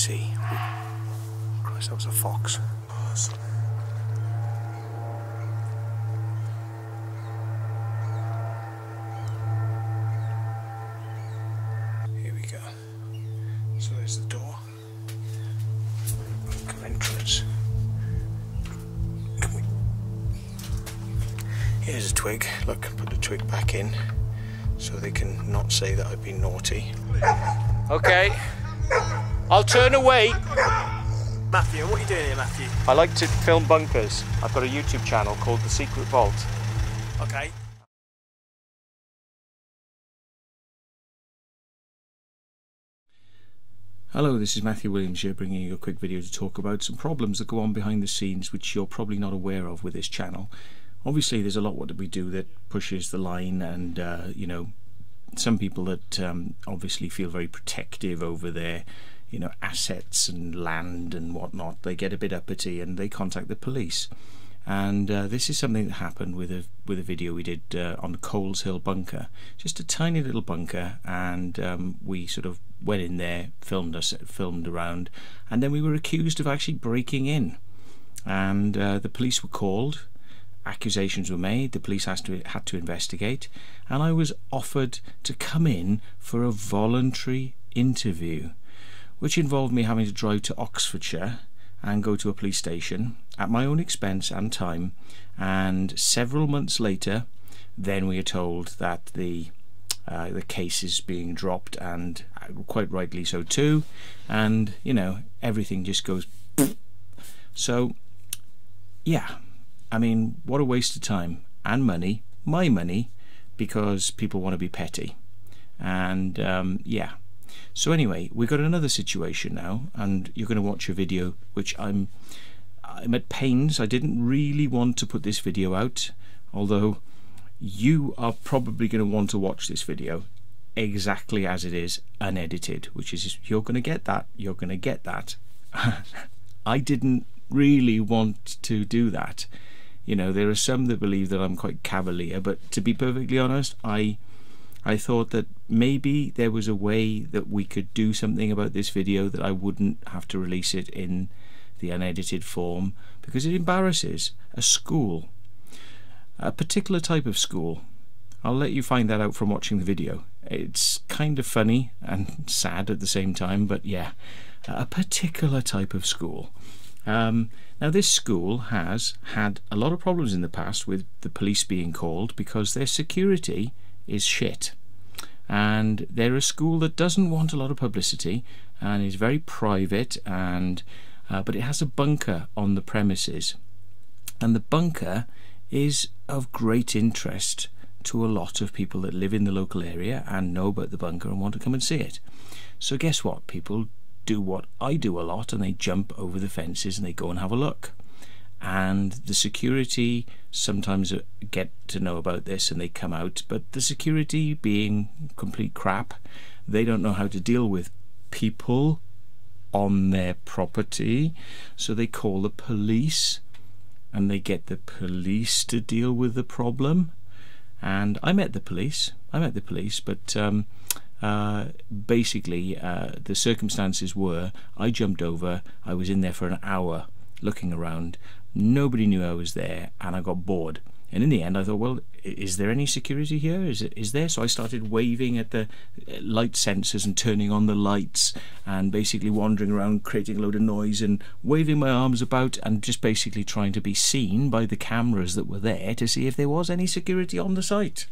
see. Christ, that was a fox. Here we go. So there's the door. Entrance. Here's a twig. Look, put the twig back in so they can not say that I've been naughty. Okay. I'll turn away. Matthew, what are you doing here, Matthew? I like to film bunkers. I've got a YouTube channel called The Secret Vault. Okay. Hello, this is Matthew Williams here bringing you a quick video to talk about some problems that go on behind the scenes which you're probably not aware of with this channel. Obviously there's a lot what we do that pushes the line and uh, you know some people that um, obviously feel very protective over their you know assets and land and whatnot they get a bit uppity and they contact the police. And uh, this is something that happened with a with a video we did uh, on Coleshill bunker. Just a tiny little bunker and um, we sort of went in there filmed us filmed around and then we were accused of actually breaking in. And uh, the police were called accusations were made the police has to had to investigate and I was offered to come in for a voluntary interview which involved me having to drive to Oxfordshire and go to a police station at my own expense and time. And several months later then we are told that the uh, the case is being dropped and uh, quite rightly so too. And you know everything just goes so yeah I mean what a waste of time and money my money because people want to be petty. And um, yeah so anyway, we've got another situation now, and you're going to watch a video which I'm I'm at pains. I didn't really want to put this video out, although you are probably going to want to watch this video exactly as it is, unedited, which is you're going to get that. You're going to get that. I didn't really want to do that. You know, there are some that believe that I'm quite cavalier, but to be perfectly honest, I I thought that maybe there was a way that we could do something about this video that I wouldn't have to release it in the unedited form because it embarrasses a school, a particular type of school. I'll let you find that out from watching the video. It's kind of funny and sad at the same time, but yeah, a particular type of school. Um, now, this school has had a lot of problems in the past with the police being called because their security is shit. And they're a school that doesn't want a lot of publicity and is very private, and uh, but it has a bunker on the premises, and the bunker is of great interest to a lot of people that live in the local area and know about the bunker and want to come and see it. So guess what? People do what I do a lot and they jump over the fences and they go and have a look and the security sometimes get to know about this and they come out but the security being complete crap they don't know how to deal with people on their property. So they call the police and they get the police to deal with the problem. And I met the police I met the police but um, uh, basically uh, the circumstances were I jumped over I was in there for an hour looking around Nobody knew I was there, and I got bored. And in the end, I thought, well, is there any security here? Is it is there? So I started waving at the uh, light sensors and turning on the lights, and basically wandering around, creating a load of noise, and waving my arms about, and just basically trying to be seen by the cameras that were there to see if there was any security on the site.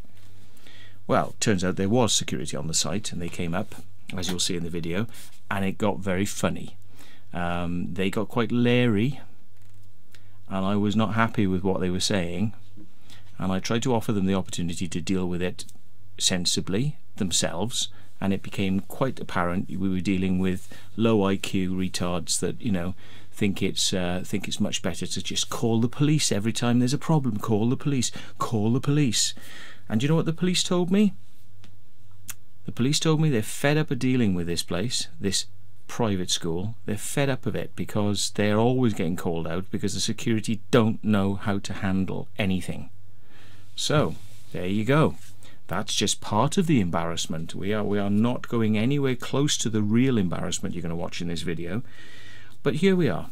Well, turns out there was security on the site, and they came up, as you'll see in the video, and it got very funny. Um, they got quite leery and I was not happy with what they were saying and I tried to offer them the opportunity to deal with it sensibly themselves and it became quite apparent we were dealing with low IQ retards that you know think it's uh, think it's much better to just call the police every time there's a problem. Call the police. Call the police. And you know what the police told me? The police told me they're fed up of dealing with this place this private school, they're fed up of it because they're always getting called out because the security don't know how to handle anything. So, there you go. That's just part of the embarrassment. We are we are not going anywhere close to the real embarrassment you're going to watch in this video. But here we are.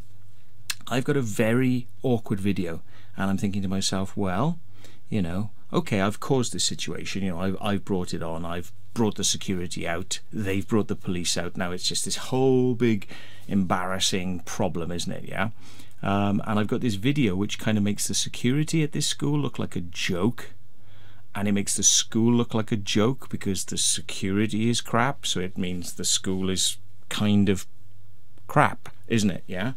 I've got a very awkward video and I'm thinking to myself, well, you know, okay, I've caused this situation, you know, I've, I've brought it on, I've brought the security out, they've brought the police out, now it's just this whole big embarrassing problem, isn't it, yeah? Um, and I've got this video which kind of makes the security at this school look like a joke, and it makes the school look like a joke because the security is crap, so it means the school is kind of crap, isn't it, yeah?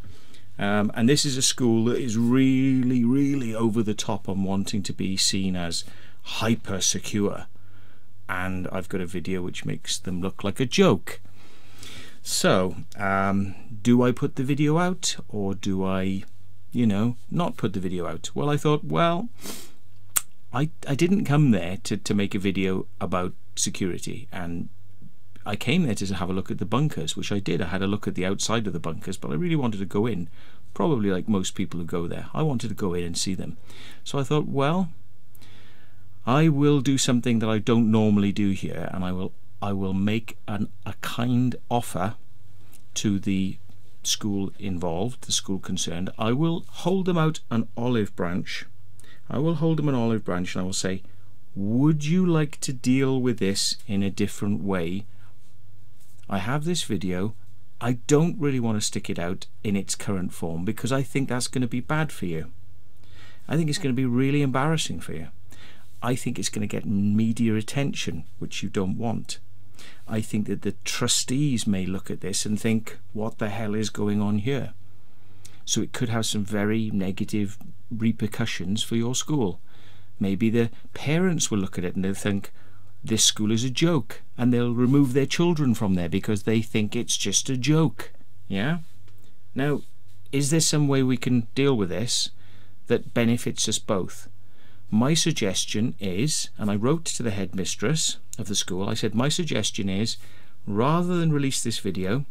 Um, and this is a school that is really, really over the top on wanting to be seen as hyper secure. And I've got a video which makes them look like a joke. So, um, do I put the video out or do I, you know, not put the video out? Well, I thought, well, I, I didn't come there to, to make a video about security and I came there to have a look at the bunkers, which I did. I had a look at the outside of the bunkers, but I really wanted to go in, probably like most people who go there. I wanted to go in and see them. So I thought, well, I will do something that I don't normally do here, and I will I will make an, a kind offer to the school involved, the school concerned. I will hold them out an olive branch. I will hold them an olive branch and I will say, would you like to deal with this in a different way I have this video. I don't really want to stick it out in its current form because I think that's going to be bad for you. I think it's going to be really embarrassing for you. I think it's going to get media attention, which you don't want. I think that the trustees may look at this and think, what the hell is going on here? So it could have some very negative repercussions for your school. Maybe the parents will look at it and they'll think, this school is a joke and they'll remove their children from there because they think it's just a joke. Yeah? Now, is there some way we can deal with this that benefits us both? My suggestion is, and I wrote to the headmistress of the school, I said, my suggestion is rather than release this video,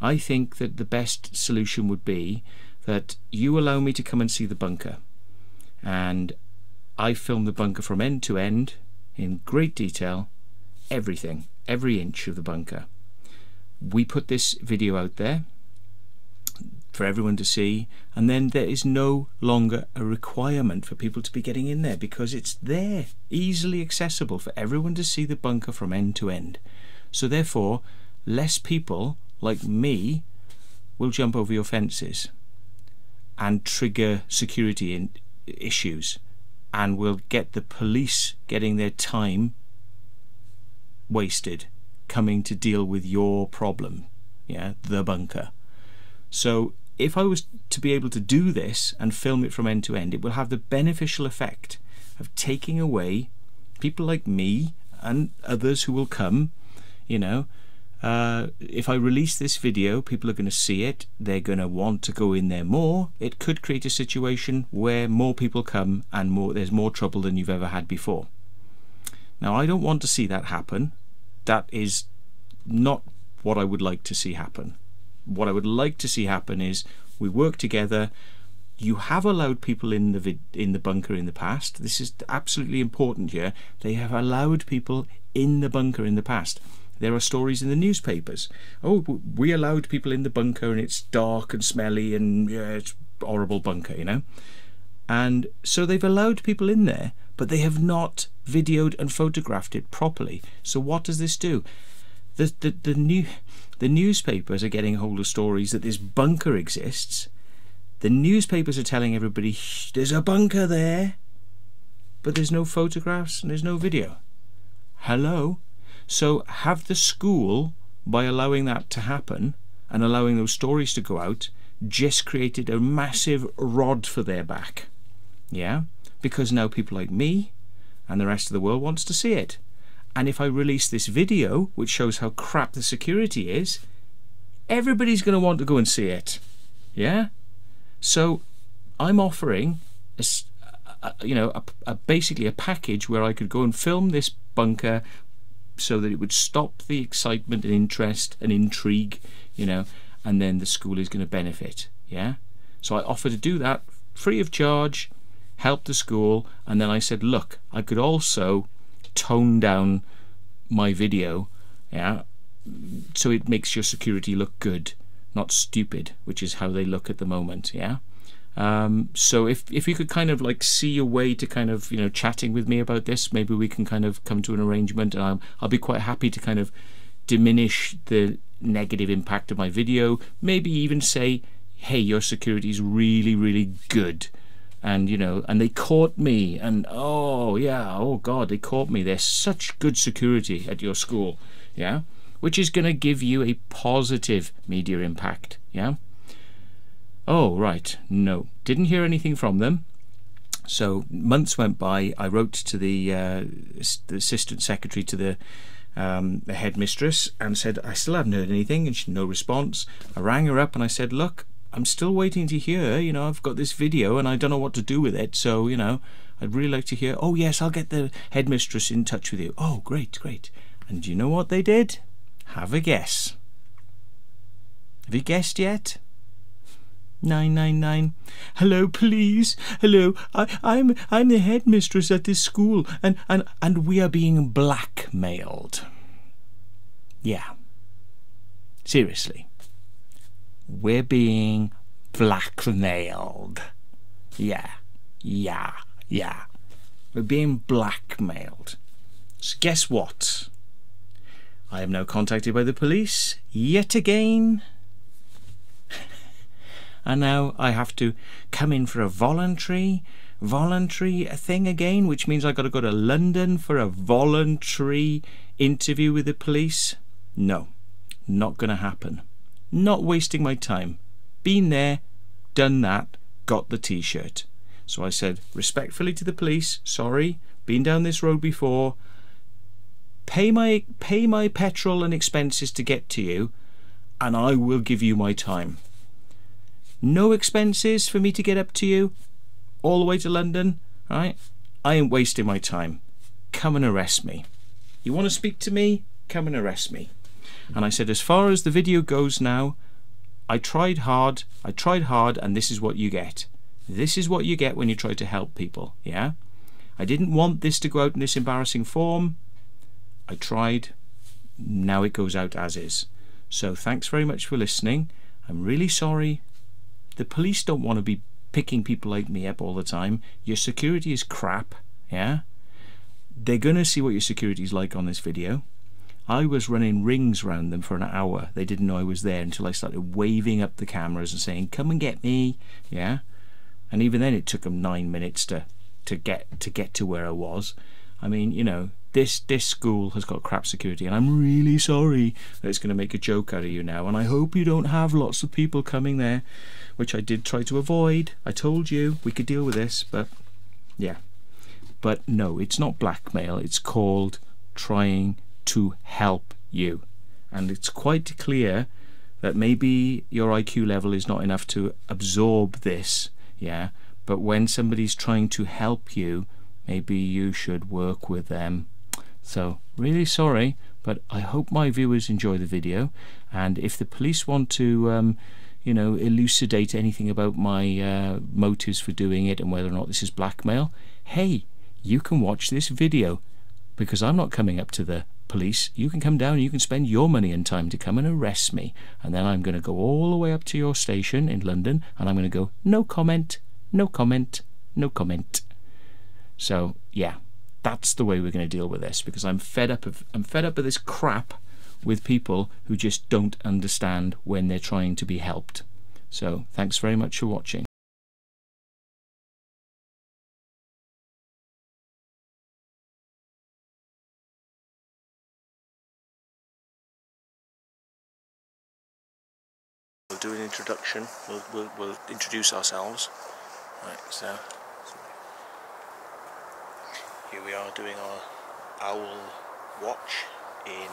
I think that the best solution would be that you allow me to come and see the bunker. And I film the bunker from end to end in great detail everything, every inch of the bunker. We put this video out there for everyone to see and then there is no longer a requirement for people to be getting in there because it's there easily accessible for everyone to see the bunker from end to end. So therefore less people like me will jump over your fences and trigger security issues and will get the police getting their time wasted coming to deal with your problem yeah the bunker. So if I was to be able to do this and film it from end to end it will have the beneficial effect of taking away people like me and others who will come you know uh, if I release this video, people are going to see it. They're going to want to go in there more. It could create a situation where more people come and more there's more trouble than you've ever had before. Now, I don't want to see that happen. That is not what I would like to see happen. What I would like to see happen is we work together. You have allowed people in the in the bunker in the past. This is absolutely important here. They have allowed people in the bunker in the past. There are stories in the newspapers. Oh, we allowed people in the bunker and it's dark and smelly and yeah, it's horrible bunker, you know. And so they've allowed people in there, but they have not videoed and photographed it properly. So what does this do? The the the new the newspapers are getting hold of stories that this bunker exists. The newspapers are telling everybody there's a bunker there, but there's no photographs and there's no video. Hello? So have the school, by allowing that to happen and allowing those stories to go out, just created a massive rod for their back. Yeah? Because now people like me and the rest of the world wants to see it. And if I release this video, which shows how crap the security is, everybody's going to want to go and see it. Yeah? So I'm offering a, a, you know a, a, basically a package where I could go and film this bunker so that it would stop the excitement and interest and intrigue, you know, and then the school is going to benefit. Yeah. So I offered to do that free of charge, help the school, and then I said, look, I could also tone down my video, yeah, so it makes your security look good, not stupid, which is how they look at the moment, yeah. Um, so if if you could kind of like see a way to kind of you know chatting with me about this, maybe we can kind of come to an arrangement, and I'll, I'll be quite happy to kind of diminish the negative impact of my video. Maybe even say, hey, your security is really really good, and you know, and they caught me, and oh yeah, oh god, they caught me. There's such good security at your school, yeah, which is going to give you a positive media impact, yeah. Oh, right. No. Didn't hear anything from them. So months went by. I wrote to the, uh, the assistant secretary to the, um, the headmistress and said, I still haven't heard anything, and she no response. I rang her up and I said, Look, I'm still waiting to hear. You know, I've got this video and I don't know what to do with it. So, you know, I'd really like to hear. Oh, yes, I'll get the headmistress in touch with you. Oh, great, great. And you know what they did? Have a guess. Have you guessed yet? 999. Hello, please. Hello. I, I'm I'm the headmistress at this school and, and, and we are being blackmailed. Yeah. Seriously. We're being blackmailed. Yeah. Yeah. Yeah. We're being blackmailed. So guess what? I am now contacted by the police yet again and now I have to come in for a voluntary voluntary thing again which means I've got to go to London for a voluntary interview with the police no not gonna happen not wasting my time been there done that got the t-shirt so I said respectfully to the police sorry been down this road before pay my pay my petrol and expenses to get to you and I will give you my time no expenses for me to get up to you all the way to London, right? I ain't wasting my time. Come and arrest me. You want to speak to me? Come and arrest me. And I said, as far as the video goes now, I tried hard, I tried hard, and this is what you get. This is what you get when you try to help people, yeah? I didn't want this to go out in this embarrassing form. I tried. Now it goes out as is. So thanks very much for listening. I'm really sorry the police don't want to be picking people like me up all the time. Your security is crap, yeah? They're going to see what your security is like on this video. I was running rings around them for an hour. They didn't know I was there until I started waving up the cameras and saying, "Come and get me," yeah. And even then, it took them nine minutes to to get to get to where I was. I mean, you know, this this school has got crap security, and I'm really sorry that it's going to make a joke out of you now. And I hope you don't have lots of people coming there which I did try to avoid. I told you we could deal with this, but yeah. But no, it's not blackmail, it's called trying to help you. And it's quite clear that maybe your IQ level is not enough to absorb this, yeah. But when somebody's trying to help you, maybe you should work with them. So, really sorry, but I hope my viewers enjoy the video. And if the police want to um, you know, elucidate anything about my uh, motives for doing it and whether or not this is blackmail, hey, you can watch this video because I'm not coming up to the police. You can come down and you can spend your money and time to come and arrest me. And then I'm going to go all the way up to your station in London and I'm going to go, no comment, no comment, no comment. So, yeah, that's the way we're going to deal with this because I'm fed up of I'm fed up of this crap with people who just don't understand when they're trying to be helped. So thanks very much for watching. Introduction. We'll, we'll, we'll introduce ourselves. Right, so here we are doing our owl watch in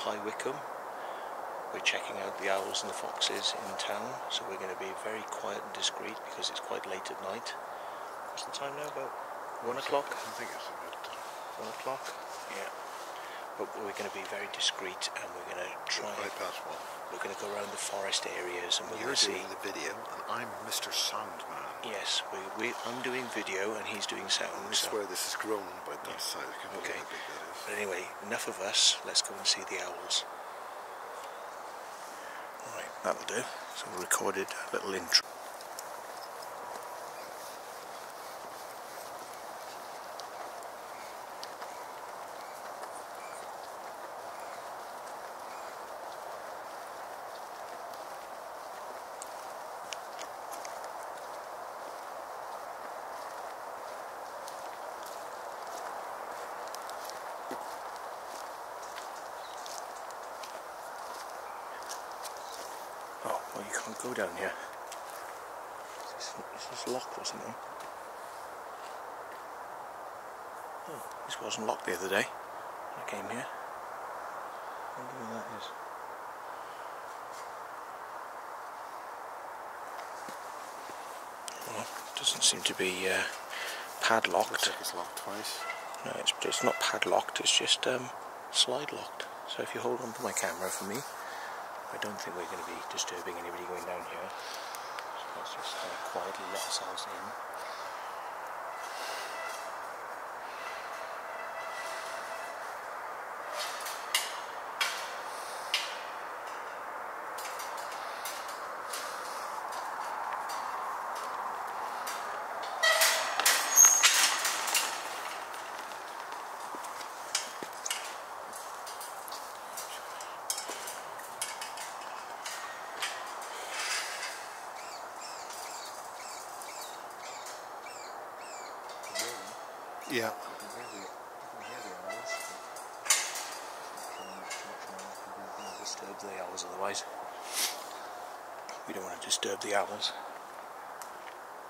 High Wycombe. We're checking out the owls and the foxes in town, so we're going to be very quiet and discreet because it's quite late at night. What's the time now? About one o'clock? I think it's about one o'clock. Yeah. But we're going to be very discreet and we're going to try. Past one. We're going to go around the forest areas and we're You're going to see. doing the video, and I'm Mr. Soundman. Yes, we, we, I'm doing video and he's doing sound. I so- swear this is grown by that side. I can't Okay. big that is. But anyway, enough of us. Let's go and see the owls. Right, that'll do. So we recorded a little intro. Oh, well, you can't go down here. Is this, is this locked or something? Oh, this wasn't locked the other day when I came here. I wonder where that is. Well, doesn't seem to be uh, padlocked. Looks like it's locked twice. No, it's, it's not padlocked, it's just um, slide locked. So if you hold on to my camera for me, I don't think we're going to be disturbing anybody going down here. So let's just uh, quietly let ourselves in. Yeah. Disturb the owls otherwise. We don't want to disturb the owls.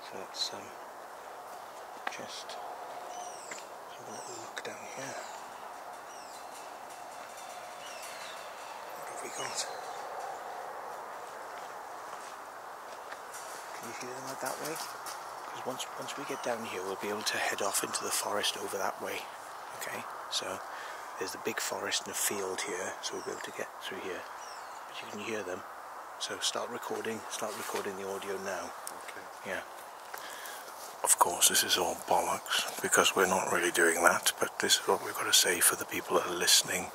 So let's um, just have a little look down here. What have we got? Can you hear them out that way? Because once once we get down here, we'll be able to head off into the forest over that way. Okay, so there's the big forest and a field here, so we'll be able to get through here. But you can hear them. So start recording. Start recording the audio now. Okay. Yeah. Of course, this is all bollocks because we're not really doing that. But this is what we've got to say for the people that are listening.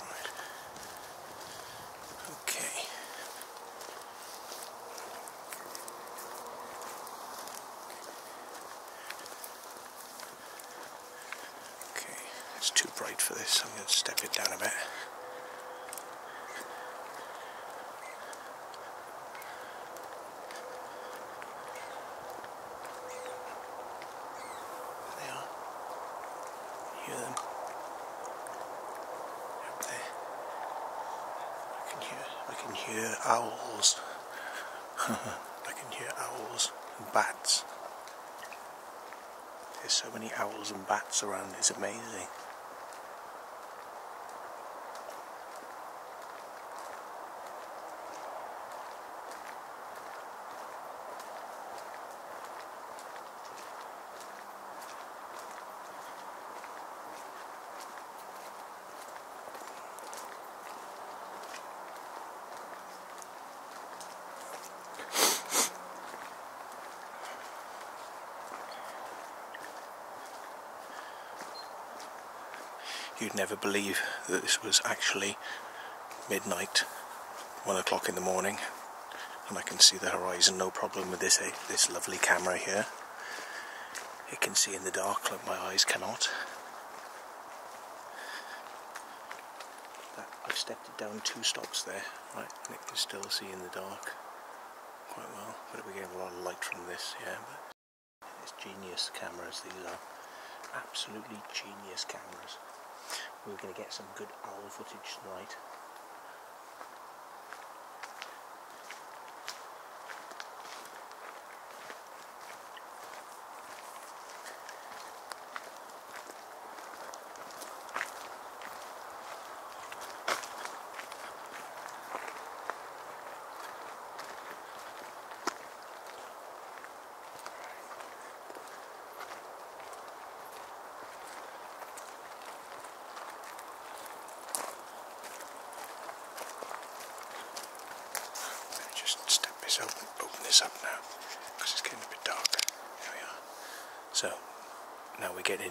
Right. Okay. Okay, it's too bright for this. I'm going to step it down a bit. There they are. Hear them? Up there. I can hear. I can hear owls. I can hear owls and bats. There's so many around. It's amazing. You'd never believe that this was actually midnight, one o'clock in the morning, and I can see the horizon. No problem with this eh, this lovely camera here. It can see in the dark like my eyes cannot. I've stepped it down two stops there, right, and it can still see in the dark quite well. But we get a lot of light from this, yeah. But it's genius cameras. These are absolutely genius cameras. We're going to get some good owl footage tonight.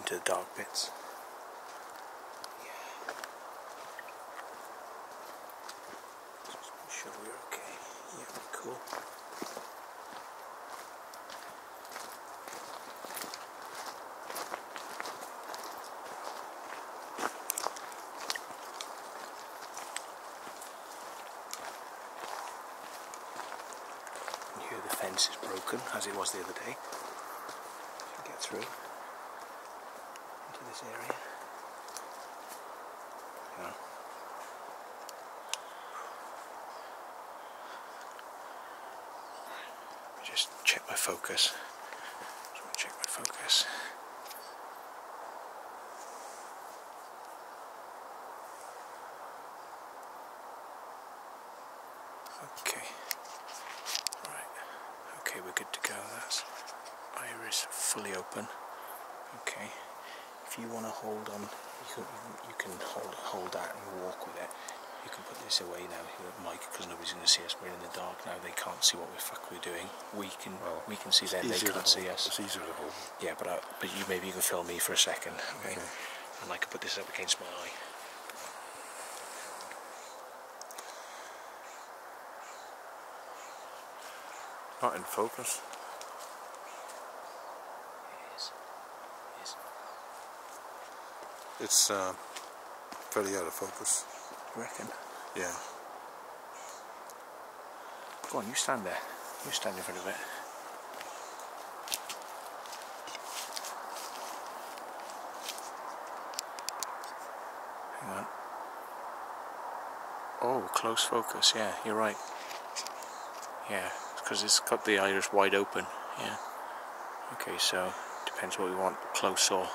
Into the dark bits. Yeah. Just make sure we're okay. Yeah, cool. And here the fence is broken, as it was the other day. Get through into this area. Yeah. Let me Just check my focus. Check my focus. Okay. Right. Okay, we're good to go. That's iris fully open. Okay. If you want to hold on, you can, you can hold hold that and walk with it. You can put this away now, Mike, because nobody's going to see us. We're in the dark now. They can't see what the fuck we're doing. We can we can see them. They can't see us. It's easier to hold. Yeah, but I, but you maybe you can film me for a second, okay? Okay. And I can put this up against my eye. Not in focus. Yes. Yes. It's uh, very out of focus. You reckon? Yeah. Go on, you stand there. You stand in front of it. Hang on. Oh, close focus. Yeah, you're right. Yeah, because it's got the iris wide open. Yeah. Okay, so depends what we want, close or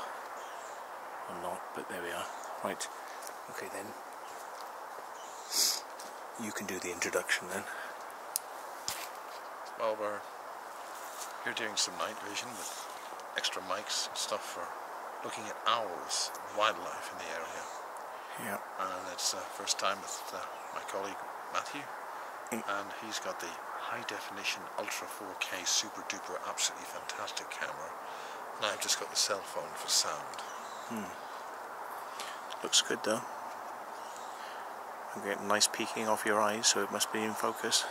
or not. But there we are. Right. Okay then. You can do the introduction then. Well, we're here doing some night vision with extra mics and stuff for looking at owls and wildlife in the area. Yeah. And it's uh, first time with uh, my colleague Matthew, Mm. and he's got the high definition ultra 4K super duper absolutely fantastic camera, and I've just got the cell phone for sound. Hmm. Looks good though. I'm getting nice peeking off your eyes, so it must be in focus.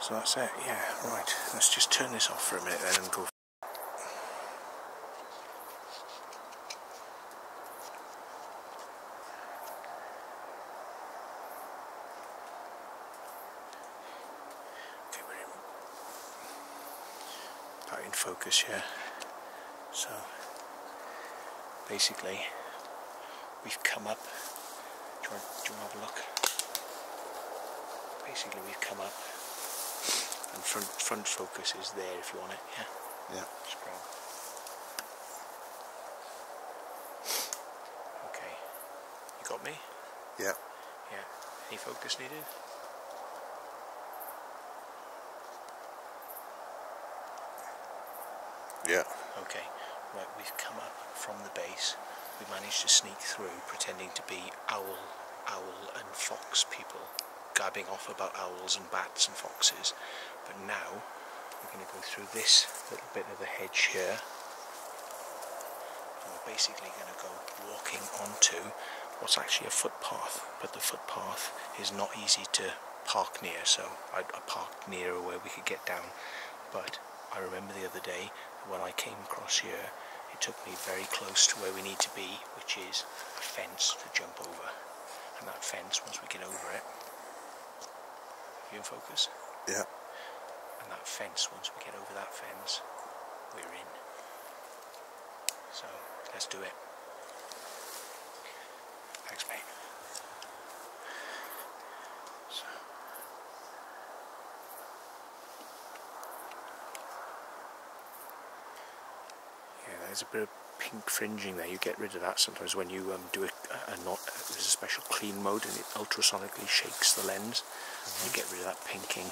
So that's it, yeah, right. Let's just turn this off for a minute then and go. Okay, we're in. Focus, yeah. So basically we've come up you, want, do you want to have a look basically we've come up and front front focus is there if you want it yeah? Yeah. okay. You got me? Yeah. yeah. Any focus needed? Yeah. Okay, right, we've come up from the base. We managed to sneak through pretending to be owl, owl and fox people, gabbing off about owls and bats and foxes. But now we're going to go through this little bit of the hedge here. And we're basically going to go walking onto what's actually a footpath, but the footpath is not easy to park near, so I, I parked near where we could get down. But I remember the other day when I came across here, it took me very close to where we need to be, which is a fence to jump over. And that fence, once we get over it, you in focus? Yeah. And that fence, once we get over that fence, we're in. So let's do it. Thanks, mate. So. Yeah, there's a bit of pink fringing there. You get rid of that sometimes when you um, do a, a, not. There's a special clean mode and it ultrasonically shakes the lens. You get rid of that pinking.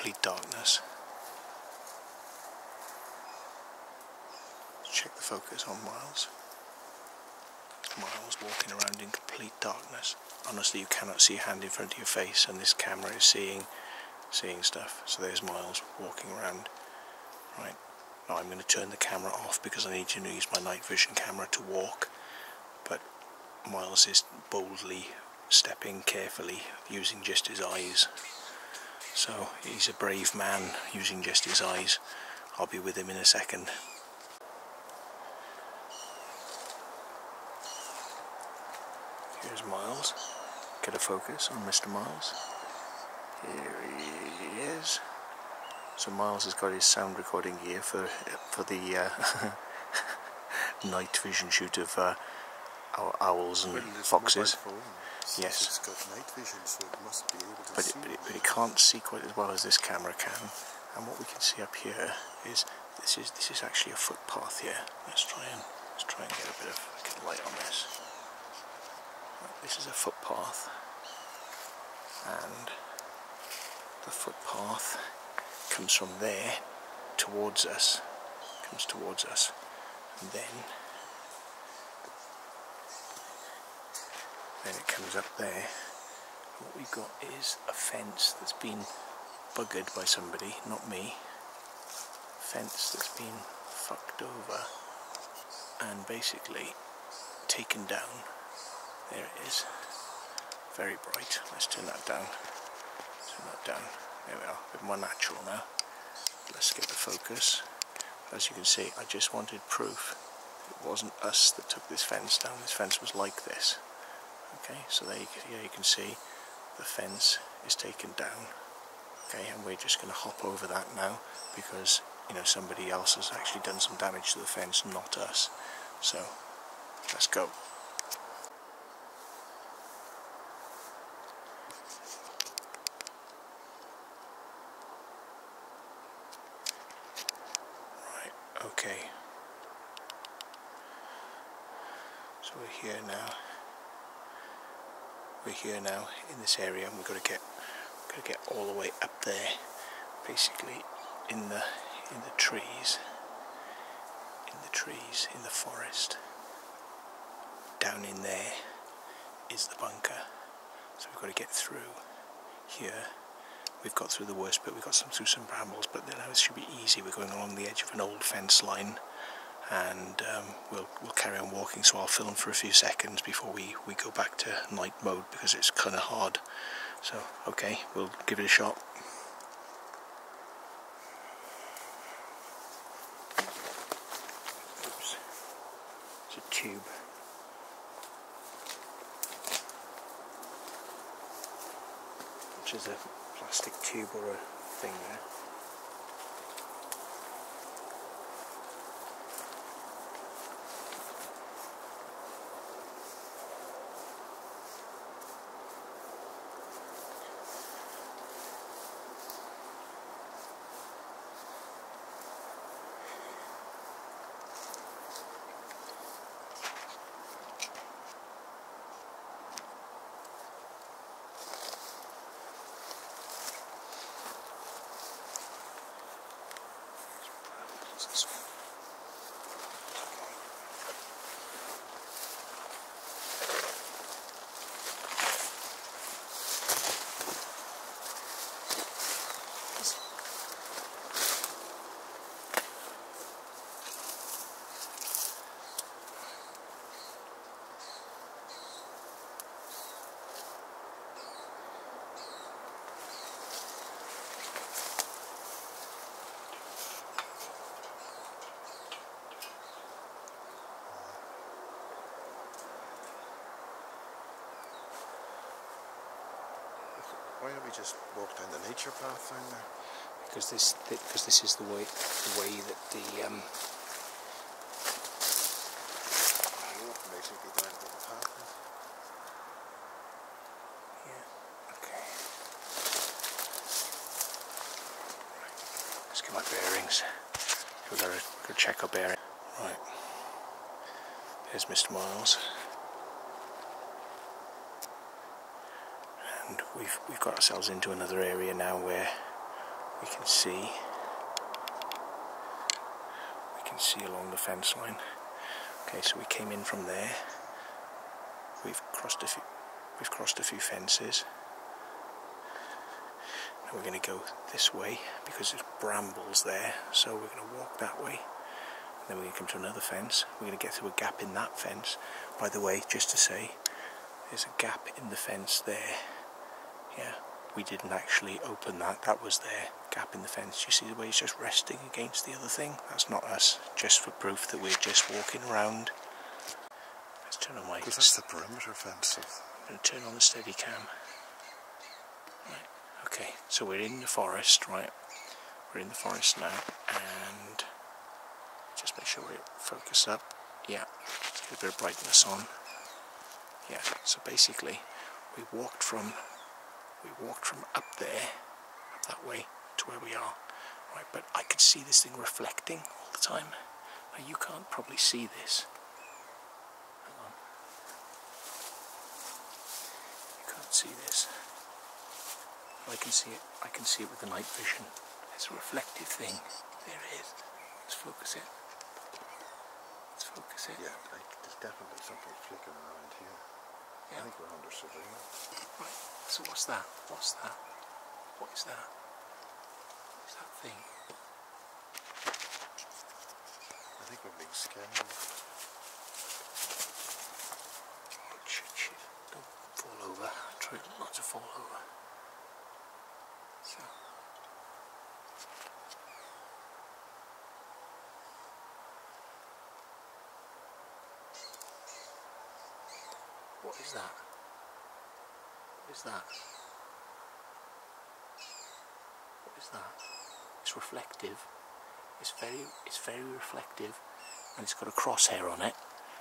complete darkness. Check the focus on Miles. Miles walking around in complete darkness. Honestly, you cannot see a hand in front of your face, and this camera is seeing, seeing stuff. So there's Miles walking around. Right now, I'm going to turn the camera off because I need to use my night vision camera to walk. But Miles is boldly stepping carefully, using just his eyes. So he's a brave man using just his eyes. I'll be with him in a second. Here's Miles. Get a focus on Mr. Miles. Here he is. So Miles has got his sound recording gear for for the uh, night vision shoot of uh, owls and foxes. Yes. It's got night vision, so it must be able to but see. it, but, it, but it can't see quite as well as this camera can. And what we can see up here is this is this is actually a footpath here. Let's try and let's try and get a bit of light on this. This is a footpath, and the footpath comes from there towards us, comes towards us, and then then it comes up there. What we've got is a fence that's been buggered by somebody, not me. Fence that's been fucked over and basically taken down. There it is. Very bright. Let's turn that down. Turn that down. There we are. A bit more natural now. Let's get the focus. As you can see, I just wanted proof. It wasn't us that took this fence down. This fence was like this. Okay, so there you, yeah, you can see the fence is taken down. Okay, and we're just going to hop over that now because you know somebody else has actually done some damage to the fence, not us. So let's go. Right, okay. So we're here now we're here now in this area and we've got to get got to get all the way up there basically in the in the trees. In the trees in the forest. Down in there is the bunker. So we've got to get through here. We've got through the worst bit. We've got some through some brambles but then it should be easy. We're going along the edge of an old fence line and um, we'll we'll carry on walking. So I'll film for a few seconds before we we go back to night mode because it's kind of hard. So okay, we'll give it a shot. Oops, it's a tube. Which is a plastic tube or a thing there. Why don't we just walk down the nature path down there? because this because this is the way the way that the um, basically down the path. yeah okay. Let's get my bearings. We've gotta go check our bearing right. There's Mr Miles and we've we've got ourselves into another area now where we can see we can see along the fence line. Okay, so we came in from there. We've crossed a few we've crossed a few fences. Now we're going to go this way because there's brambles there, so we're going to walk that way. Then we're going to come to another fence. We're going to get through a gap in that fence. By the way, just to say, there's a gap in the fence there. Yeah, we didn't actually open that. That was there. Gap in the fence. You see the way it's just resting against the other thing? That's not us. Just for proof that we're just walking around. Let's turn on my... Because that's the perimeter fence. I'm going to turn on the steady cam. Right. Okay, so we're in the forest, right? We're in the forest now, and just make sure we focus up. Yeah, get a bit of brightness on. Yeah, so basically, we walked from we walked from up there, up that way, to where we are. Right, but I could see this thing reflecting all the time. Now you can't probably see this. Hang on. You can't see this. I can see it. I can see it with the night vision. It's a reflective thing. There it is. Let's focus it. Let's focus it. Yeah, there's definitely something flickering around here. I think we're under surveillance. Right. So what's that? What's that? What is that? What's that thing? I think we're being scanned. Oh, shit, shit. Don't fall over. Try not to fall over. So. What is that? What is that? What is that? It's reflective. It's very, it's very reflective, and it's got a crosshair on it.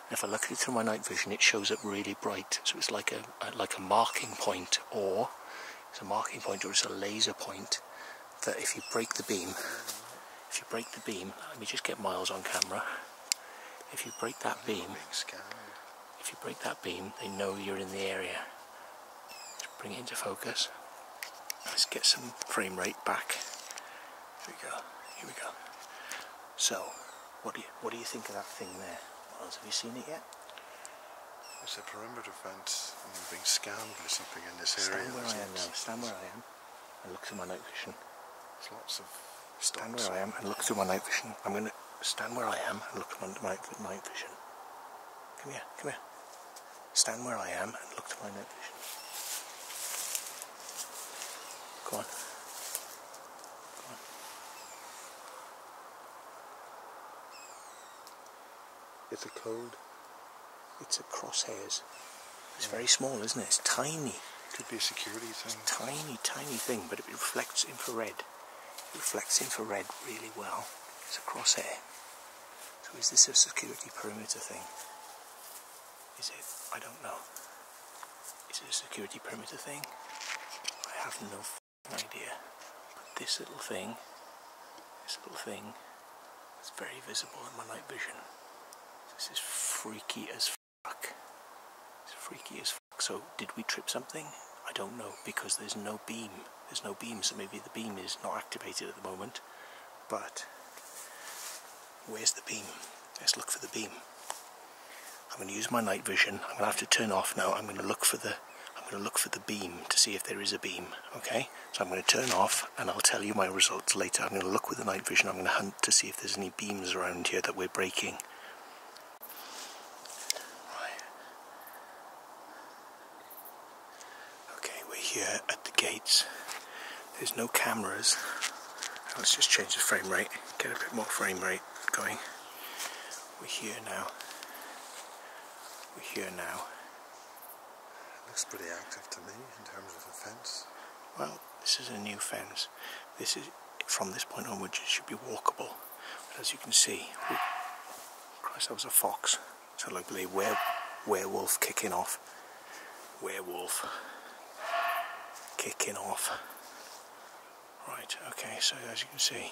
And if I look at it through my night vision, it shows up really bright. So it's like a, a like a marking point, or it's a marking point, or it's a laser point. That if you break the beam, if you break the beam, let me just get miles on camera. If you break that beam, if you break that beam, they know you're in the area. Bring it into focus. Let's get some frame rate back. Here we go. Here we go. So, what do you what do you think of that thing there? Miles, have you seen it yet? There's a perimeter fence and we're being scanned by something in this area. Stand where I am now. Stand where I am, and look through my night vision. There's lots of Stand where I am and look through my night vision. I'm going to stand where I am and look through my night night vision. Come here. Come here. Stand where I am and look through my night vision. Go on. Go on. It's a code. It's a crosshairs. It's very small, isn't it? It's tiny. Could be a security thing. Tiny, tiny thing, but it reflects infrared. It reflects infrared really well. It's a crosshair. So is this a security perimeter thing? Is it? I don't know. Is it a security perimeter thing? I have no idea. But this little thing, this little thing, is very visible in my night vision. This is freaky as fuck. It's freaky as fuck. So did we trip something? I don't know because there's no beam. There's no beam, so maybe the beam is not activated at the moment. But where's the beam? Let's look for the beam. I'm going to use my night vision. I'm going to have to turn off now. I'm going to look for the I'm going to look for the beam to see if there is a beam. Okay, so I'm going to turn off and I'll tell you my results later. I'm going to look with the night vision. I'm going to hunt to see if there's any beams around here that we're breaking. Right. Okay, we're here at the gates. There's no cameras. Let's just change the frame rate, get a bit more frame rate going. We're here now. We're here now. Looks pretty active to me in terms of the fence. Well, this is a new fence. This is from this point onwards it should be walkable. But as you can see, we, Christ, that was a fox. So like the were, werewolf kicking off. Werewolf kicking off. Right, okay, so as you can see,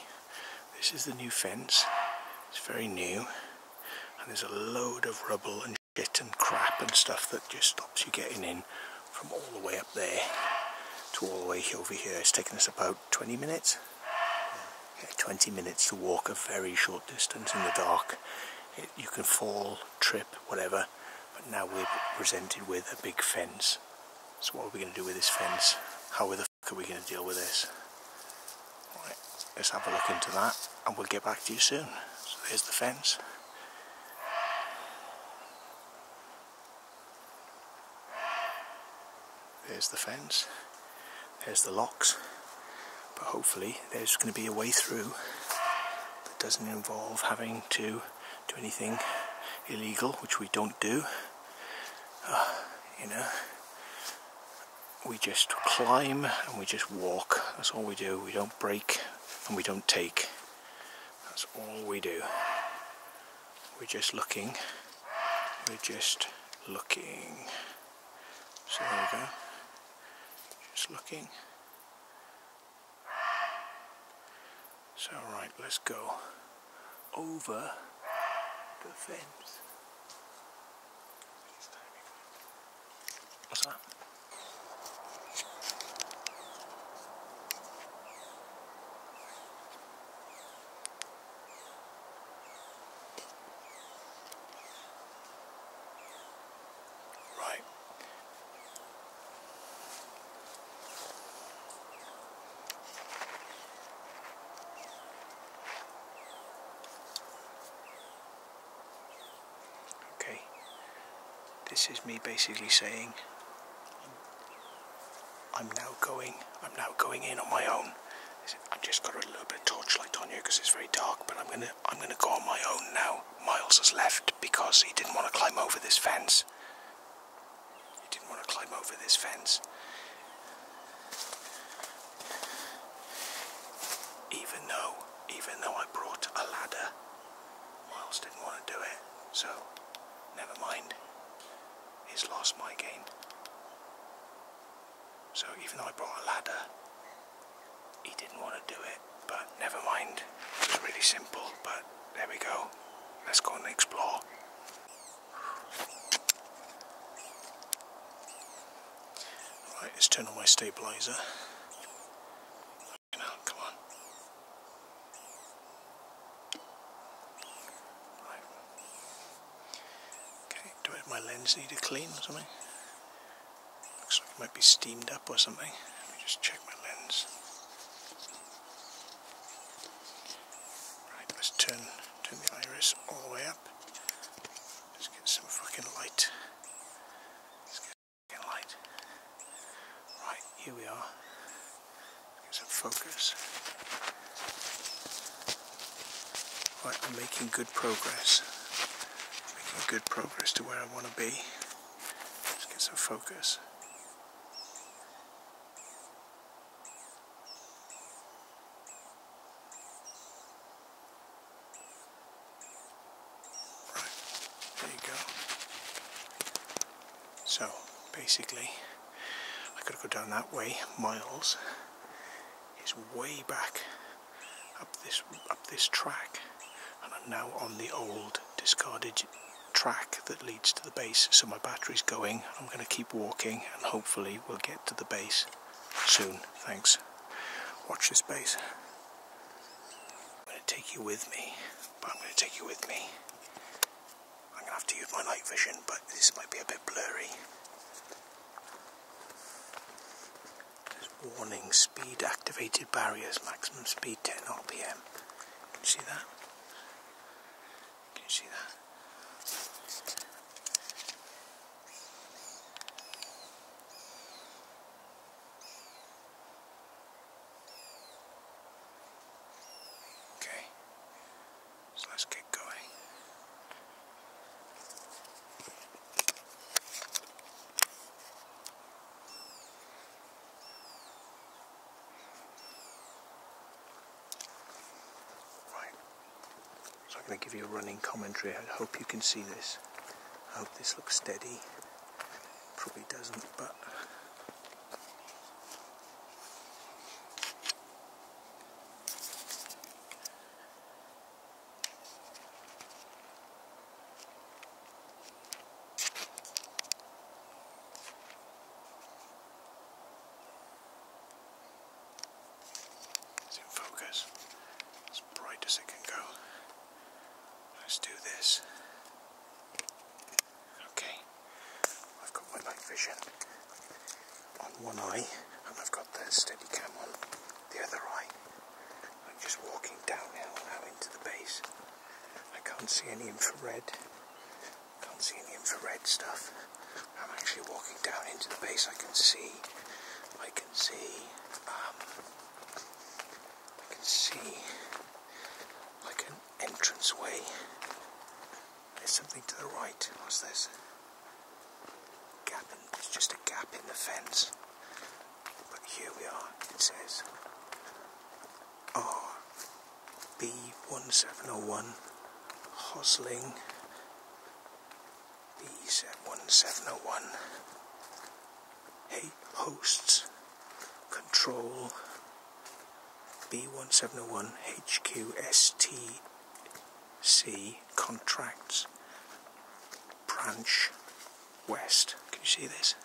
this is the new fence. It's very new. And there's a load of rubble and shit and crap and stuff that just stops you getting in from all the way up there to all the way over here. It's taken us about 20 minutes. Yeah, 20 minutes to walk a very short distance in the dark. It, you can fall, trip, whatever, but now we're presented with a big fence. So what are we going to do with this fence? How the are we going to deal with this? Right, let's have a look into that and we'll get back to you soon. So there's the fence. There's the fence. There's the locks. But hopefully there's going to be a way through that doesn't involve having to do anything illegal, which we don't do. Uh, you know, we just climb and we just walk. That's all we do. We don't break and we don't take. That's all we do. We're just looking. We're just looking. So there we go. Just looking. So right, let's go over the fence. What's that? Right. Okay. This is me basically saying I'm now going I'm now going in on my own. I've just got a little bit of torchlight on here because it's very dark, but I'm gonna I'm gonna go on my own now. Miles has left because he didn't want to climb over this fence. He didn't want to climb over this fence. Even though even though I brought a ladder, Miles didn't want to do it. So never mind. Lost my game. So even though I brought a ladder, he didn't want to do it. But never mind. It was really simple. But there we go. Let's go and explore. Right, let's turn on my stabilizer. Now, come on. Right. Okay, do My need clean or something? Looks like it might be steamed up or something. Let me just check my lens. Right, let's turn turn the iris all the way up. Let's get some fucking light. Let's get fucking light. Right, here we are. Get some focus. Right, I'm making good progress. Good progress to where I want to be. Let's get some focus. Right, there you go. So, basically, I gotta go down that way. Miles is way back up this up this track, and I'm now on the old discarded track that leads to the base. So my battery's going. I'm gonna keep walking, and hopefully we'll get to the base soon. Thanks. Watch this base. I'm gonna take you with me, but I'm gonna take you with me. I'm gonna have to use my night vision, but this might be a bit blurry. There's warning speed activated barriers, maximum speed 10 RPM. Can you see that? Can you see that? Okay, so let's get going. Right. So I'm going to give you a running commentary. I hope you can see this. I hope this looks steady. Probably doesn't, but. It's in focus. this. Okay, I've got my night vision on one eye and I've got the steady cam on the other eye. I'm just walking downhill now into the base. I can't see any infrared. Can't see any infrared stuff. I'm actually walking down into the base. I can see. I can see. Um, I can see like an entranceway. There's something to the right. What's this? Gap in, it's just a gap in the fence. But here we are. It says R B one seven oh one Hosling B one seven oh one Hey hosts control B1701 HQSTC contracts branch west. Can you see this?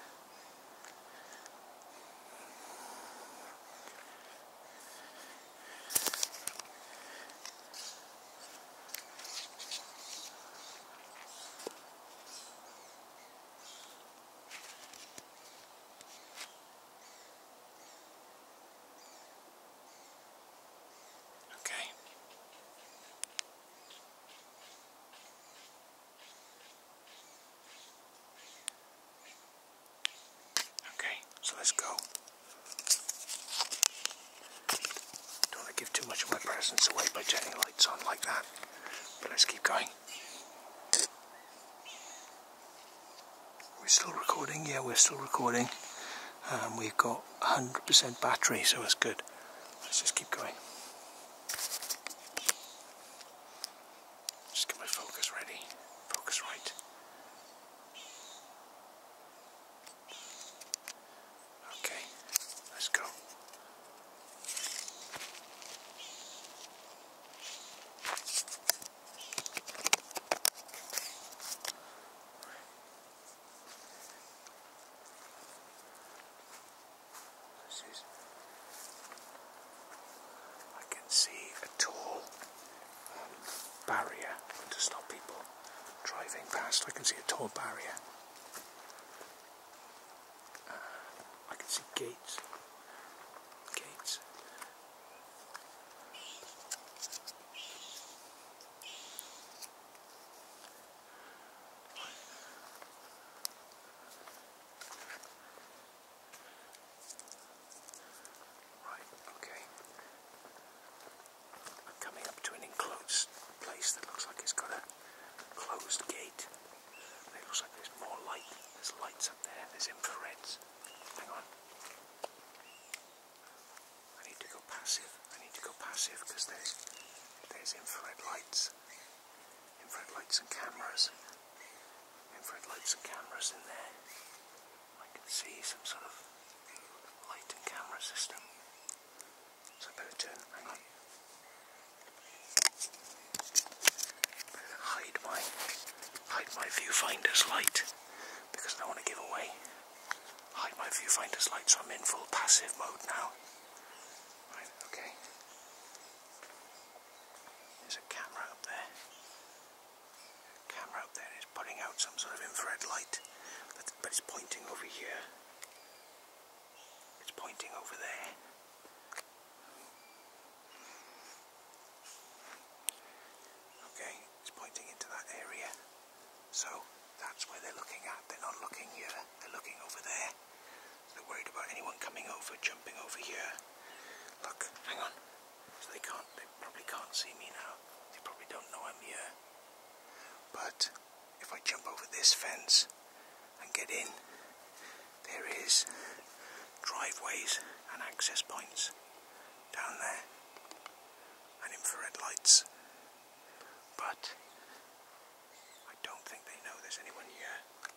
Okay. Okay, so let's go. Don't want to give too much of my presence away by turning lights on like that. But let's keep going. We're still recording? Yeah, we're still recording. Um, we've got 100% battery, so it's good. Let's just keep going. Just get my focus ready. Focus right. Okay, let's go. This is. I can see a tall um, barrier to stop people driving past. I can see a tall barrier. I can see gates. Gates. Right, okay. I'm coming up to an enclosed place that looks like it's got a closed gate. It looks like there's more light. There's lights up there. There's infrareds. Hang on. I need to go passive. I because there's there's infrared lights. Infrared lights and cameras. Infrared lights and cameras in there. I can see some sort of light and camera system. So I better turn. Hang on. Better hide my hide my viewfinder's light because I don't want to give away. Hide my viewfinder's light, so I'm in full passive mode now. Right, okay. There's a camera up there. Camera up there is putting out some sort of infrared light, but, but it's pointing over here. It's pointing over there. Okay, it's pointing into that area. So that's where they're looking at. They're not looking here, they're looking over there. They're worried about anyone coming over, jumping over here. Look, hang on. So they can't, they probably can't see me now. They probably don't know I'm here. But if I jump over this fence and get in, there is driveways and access points down there and infrared lights. But I don't think they know there's anyone here.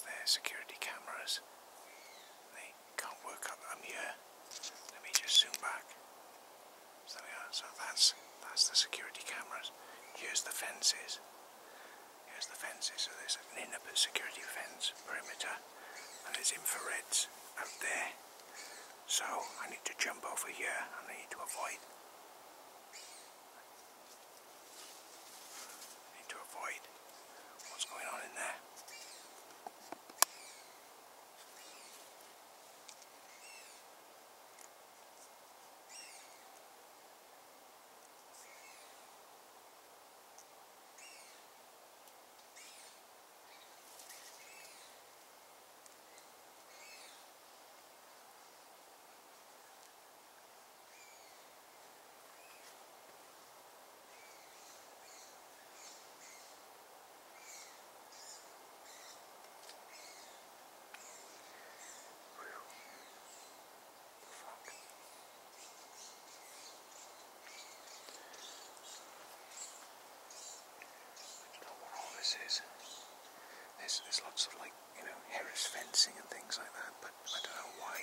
There's security cameras. They can't work up. I'm here. Let me just zoom back. So there we are. So that's that's the security cameras. Here's the fences. Here's the fences. So there's an inner security fence perimeter, and there's infrareds out there. So I need to jump over here, and I need to avoid. need to avoid what's going on in there. I don't know is. There's, there's lots of like, you know, Harris fencing and things like that, but I don't know why.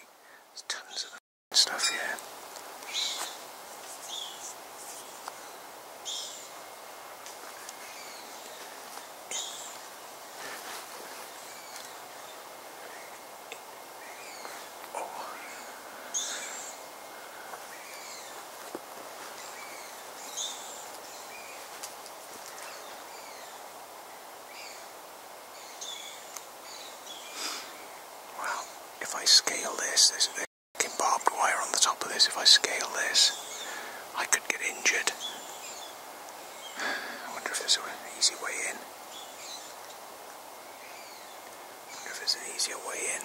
There's tons of stuff here. Scale this, there's a fucking barbed wire on the top of this. If I scale this, I could get injured. I wonder if there's an easy way in. I wonder if there's an easier way in.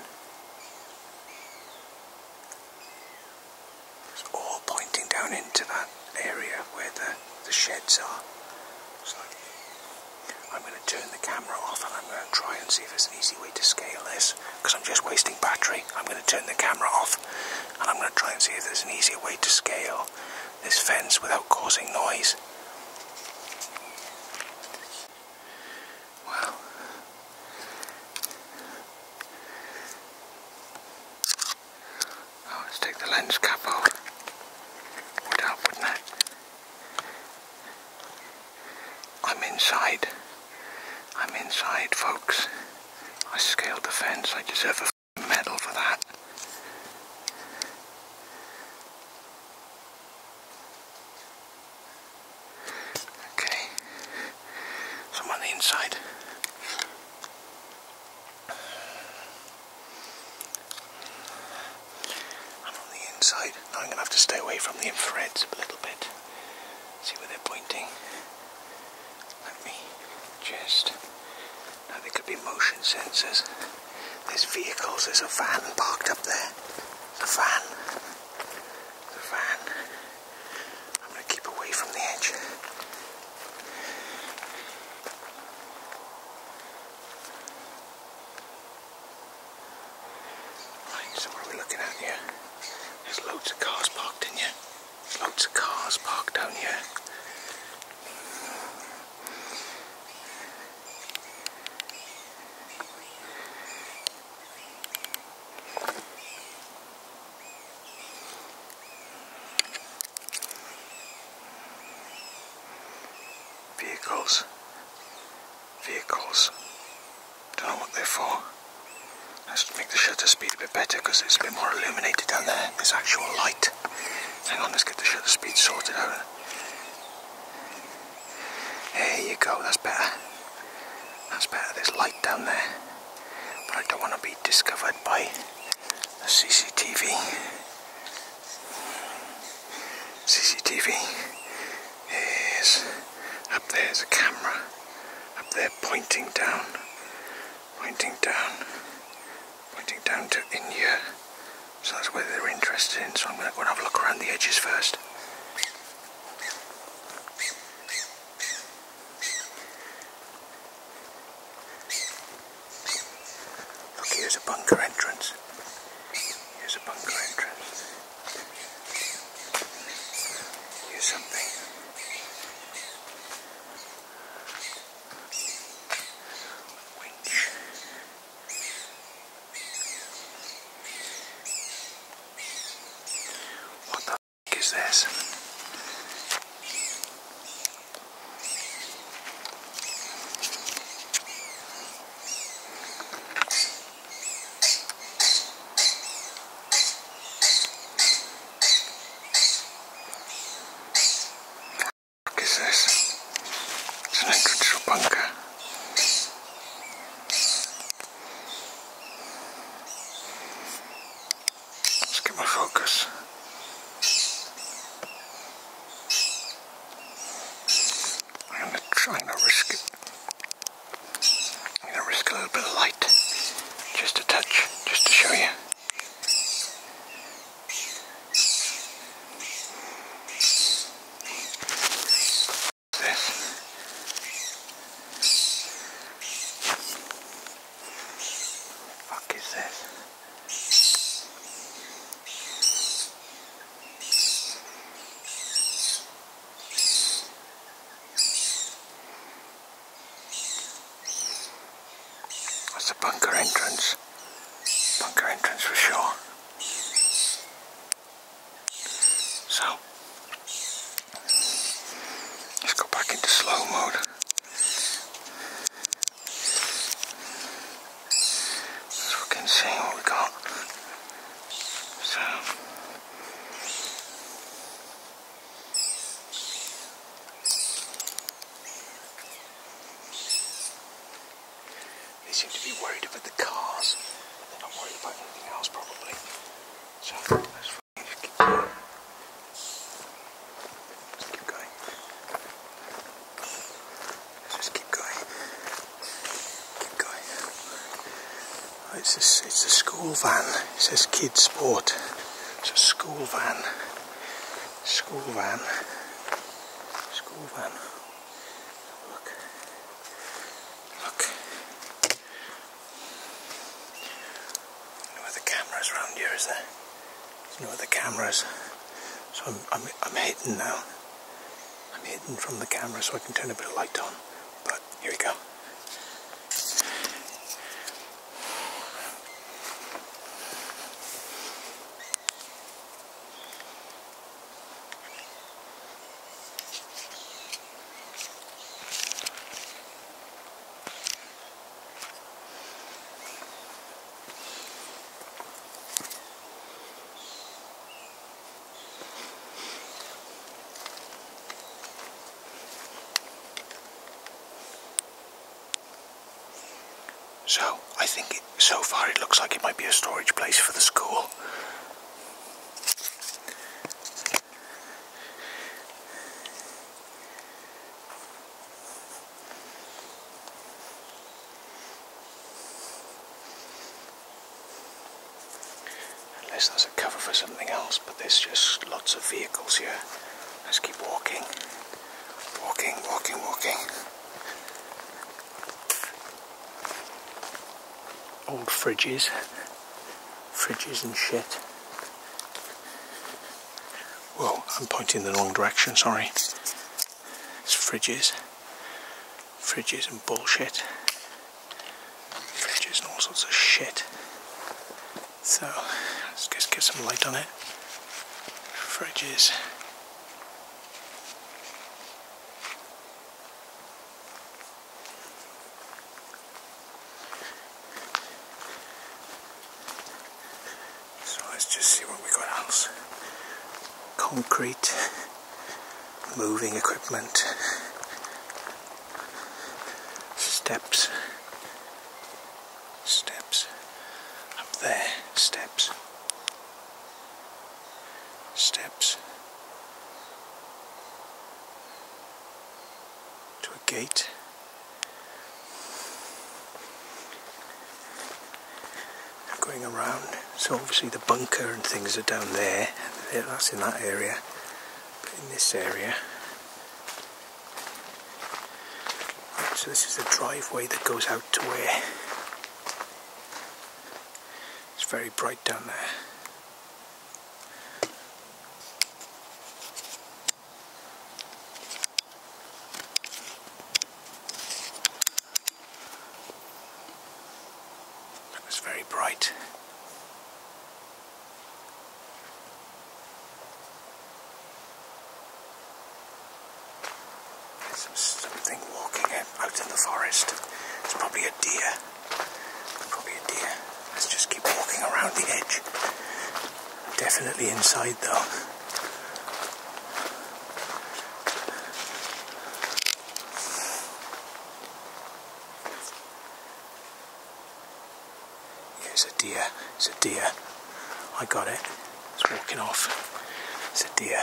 It's all pointing down into that area where the, the sheds are. So I'm going to turn the camera off and I'm going to try and see if there's an easy way to scale this because I'm just wasting battery. I'm going to turn the camera off and I'm going to try and see if there's an easier way to scale this fence without causing noise. Well, oh, let's take the lens cap off. Would help, wouldn't it? I'm inside. I'm inside, folks. I scaled the fence. I deserve a medal for that. Okay. So I'm on the inside. I'm on the inside. Now I'm going to have to stay away from the infrareds a little bit. See where they're pointing. Let me just. There could be motion sensors. There's vehicles. There's a van parked up there. There's a van. That's the bunker entrance. Bunker entrance for sure. So, let's go back into slow mode. See what we got. So, they seem to be worried about the cars. They're not worried about anything else, probably. So, let's fucking just keep going. Let's keep going. Let's just keep going. Keep going. Oh, it's, a, it's a school van. It says kids sport. It's a school van. School van. School van. Look. Look. No other cameras around here, is there? There's no other cameras. So I'm, I'm, I'm hidden now. I'm hidden from the camera so I can turn a bit of light on. But here we go. So I think it, so far it looks like it might be a storage place for the school. Unless there's a cover for something else, but there's just lots of vehicles here. Let's keep walking. Walking, walking, walking. old fridges, fridges and shit. Whoa, I'm pointing in the wrong direction, sorry. It's fridges, fridges and bullshit, fridges and all sorts of shit. So, let's just get some light on it. Fridges. So let's just see what we got else. Concrete, moving equipment, steps, steps, up there, steps, steps, to a gate. going around. So obviously the bunker and things are down there. That's in that area. But in this area. So this is the driveway that goes out to where. It's very bright down there. Probably a deer. Probably a deer. Let's just keep walking around the edge. Definitely inside though. it's a deer, it's a deer. I got it, it's walking off. It's a deer.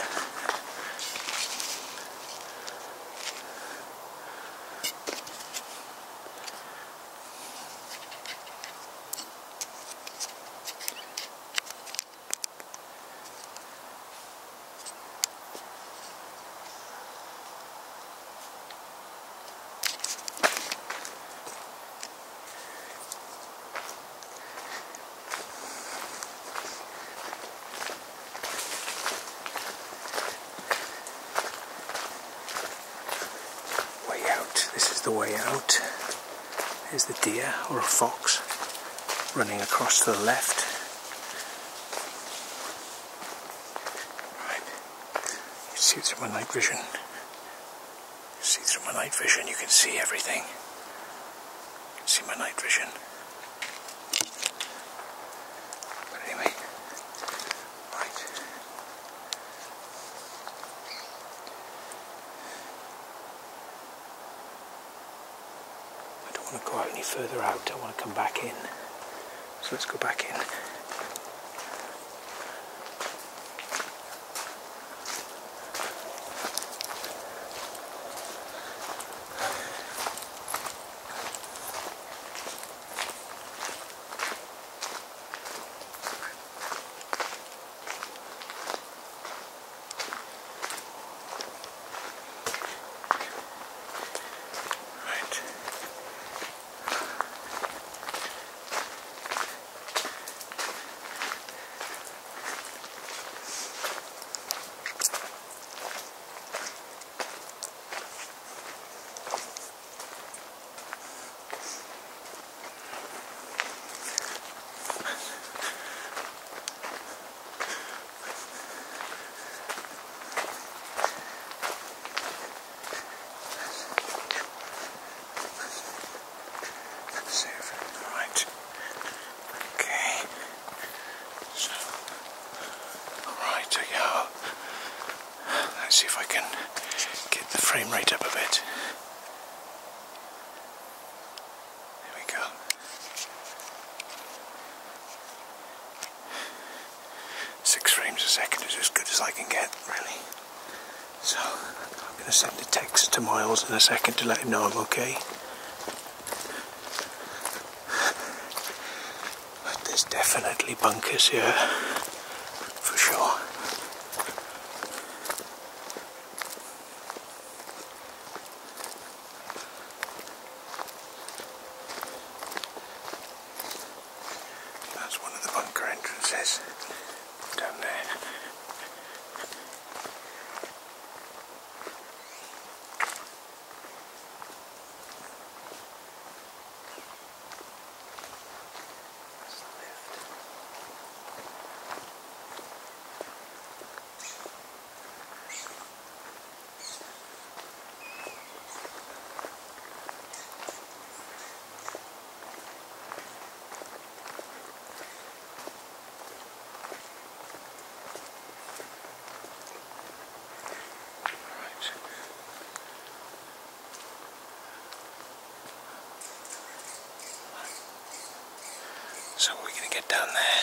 further out. I want to come back in. So let's go back in. pause in a second to let him know I'm okay. But there's definitely bunkers here. So we're gonna get down there.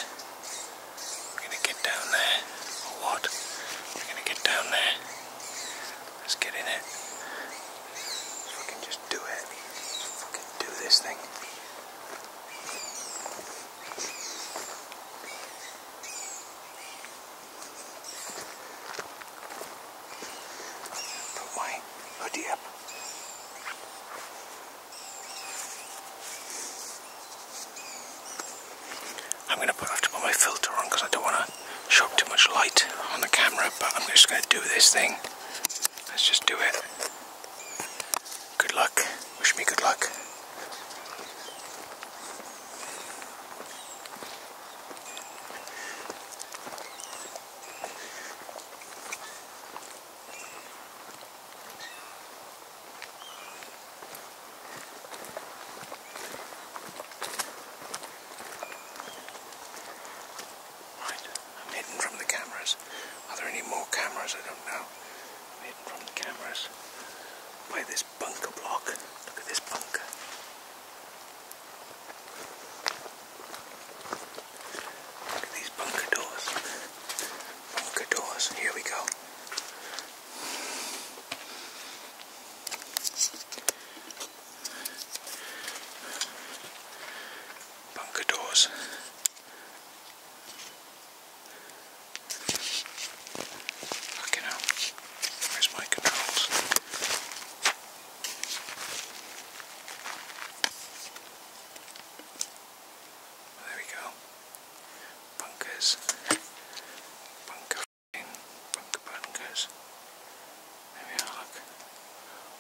We're gonna get down there. Or what? We're gonna get down there. Let's get in it. Let's fucking just do it. Let's fucking do this thing. Bunkers. Bunker f***ing bunker bunkers. There we are, look.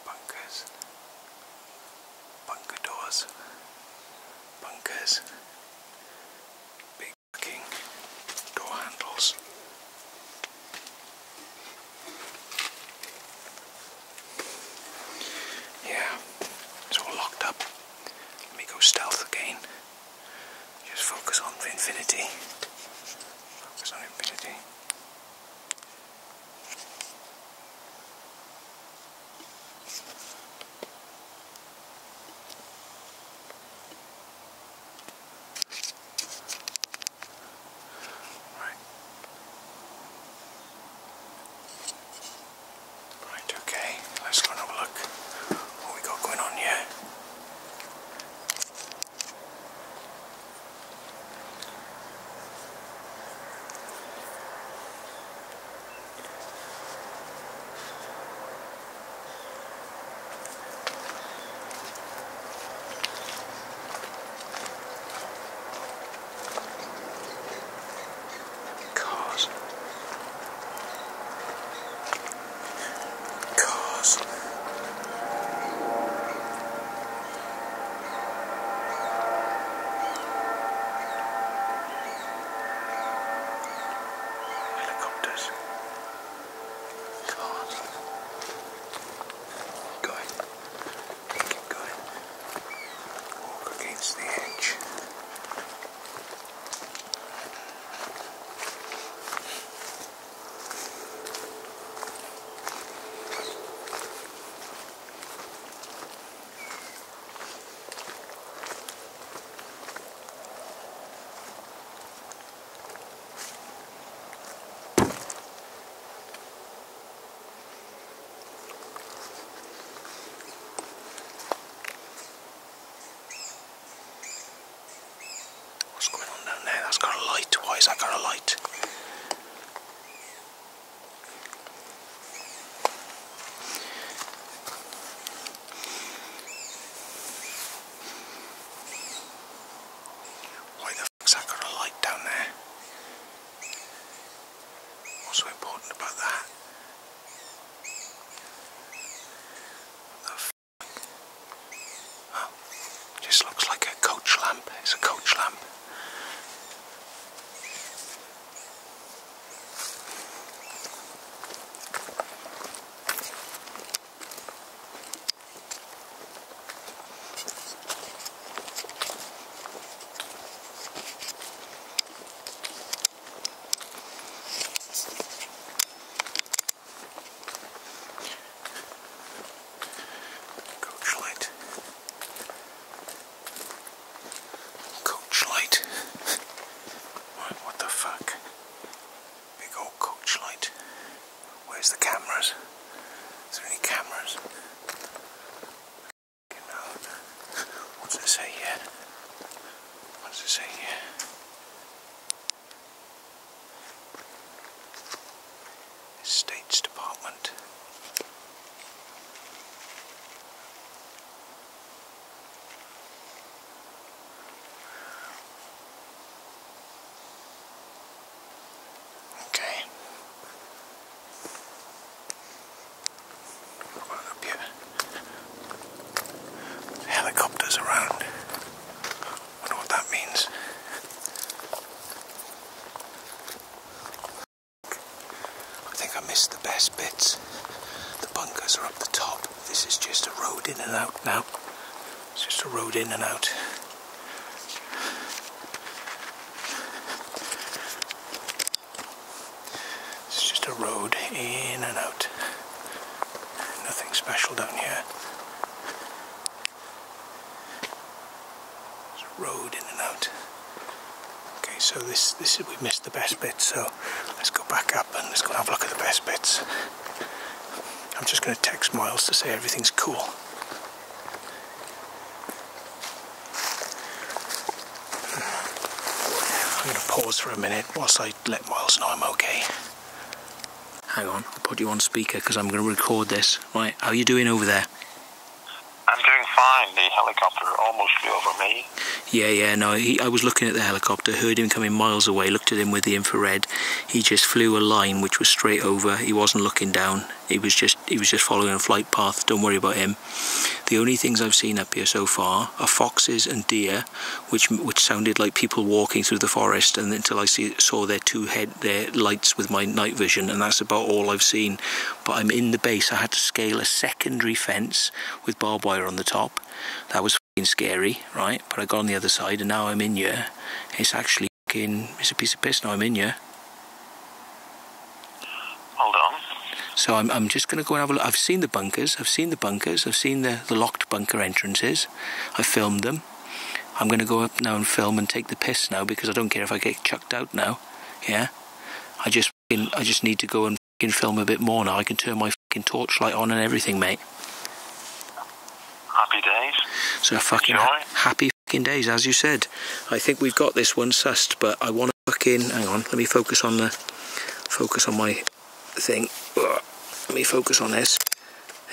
Bunkers. Bunker doors. Bunkers. Big fucking door handles. Yeah, it's all locked up. Let me go stealth again. Just focus on infinity. Focus on infinity. Right. Right, okay. Let's go and have a look what we got going on here. Cars. Cars. Helicopters. Cars. Going. Keep going. Walk against the edge. What's going on down there? That's got a light. Why has that got a light? Why the fuck's that got a light down there? What's so important about that? What the fuck? Oh, just looks like a coach lamp. It's a coach lamp. Coach light. Coach light. What, what the fuck? Big old coach light. Where's the cameras? Is there any cameras? You know, what's it say here? What does it say here? Estates Department. Okay. What about up here? Around. Wonder what that means. I think I missed the best bits. The bunkers are up the top. This is just a road in and out now. It's just a road in and out. It's just a road in and out. Nothing special down here. It's a road in and out. Okay, so this this is we missed the best bits. So let's go back up and let's go and have a look at the best bits. I'm just going to text Miles to say everything's cool. I'm going to pause for a minute whilst I let Miles know I'm okay. Hang on, I'll put you on speaker because I'm going to record this. Right, how are you doing over there? I'm doing fine. the helicopter almost flew over me. Yeah, yeah, no, he, I was looking at the helicopter, heard him coming miles away, looked at him with the infrared. He just flew a line which was straight over. He wasn't looking down. He was just he was just following a flight path. Don't worry about him. The only things I've seen up here so far are foxes and deer, which which sounded like people walking through the forest, and until I see, saw their two head their lights with my night vision, and that's about all I've seen. But I'm in the base. I had to scale a secondary fence with barbed wire on the top. That was scary, right? But I got on the other side, and now I'm in here. It's actually it's a piece of piss. Now I'm in here. Hold on. So I'm, I'm just going to go and have a look. I've seen the bunkers. I've seen the bunkers. I've seen the, the locked bunker entrances. I filmed them. I'm going to go up now and film and take the piss now because I don't care if I get chucked out now. Yeah. I just I just need to go and film a bit more now. I can turn my fucking torchlight on and everything, mate. Happy days. So fucking happy fucking days, as you said. I think we've got this one sussed, but I want to fucking hang on. Let me focus on the focus on my thing. Ugh. Let me focus on this.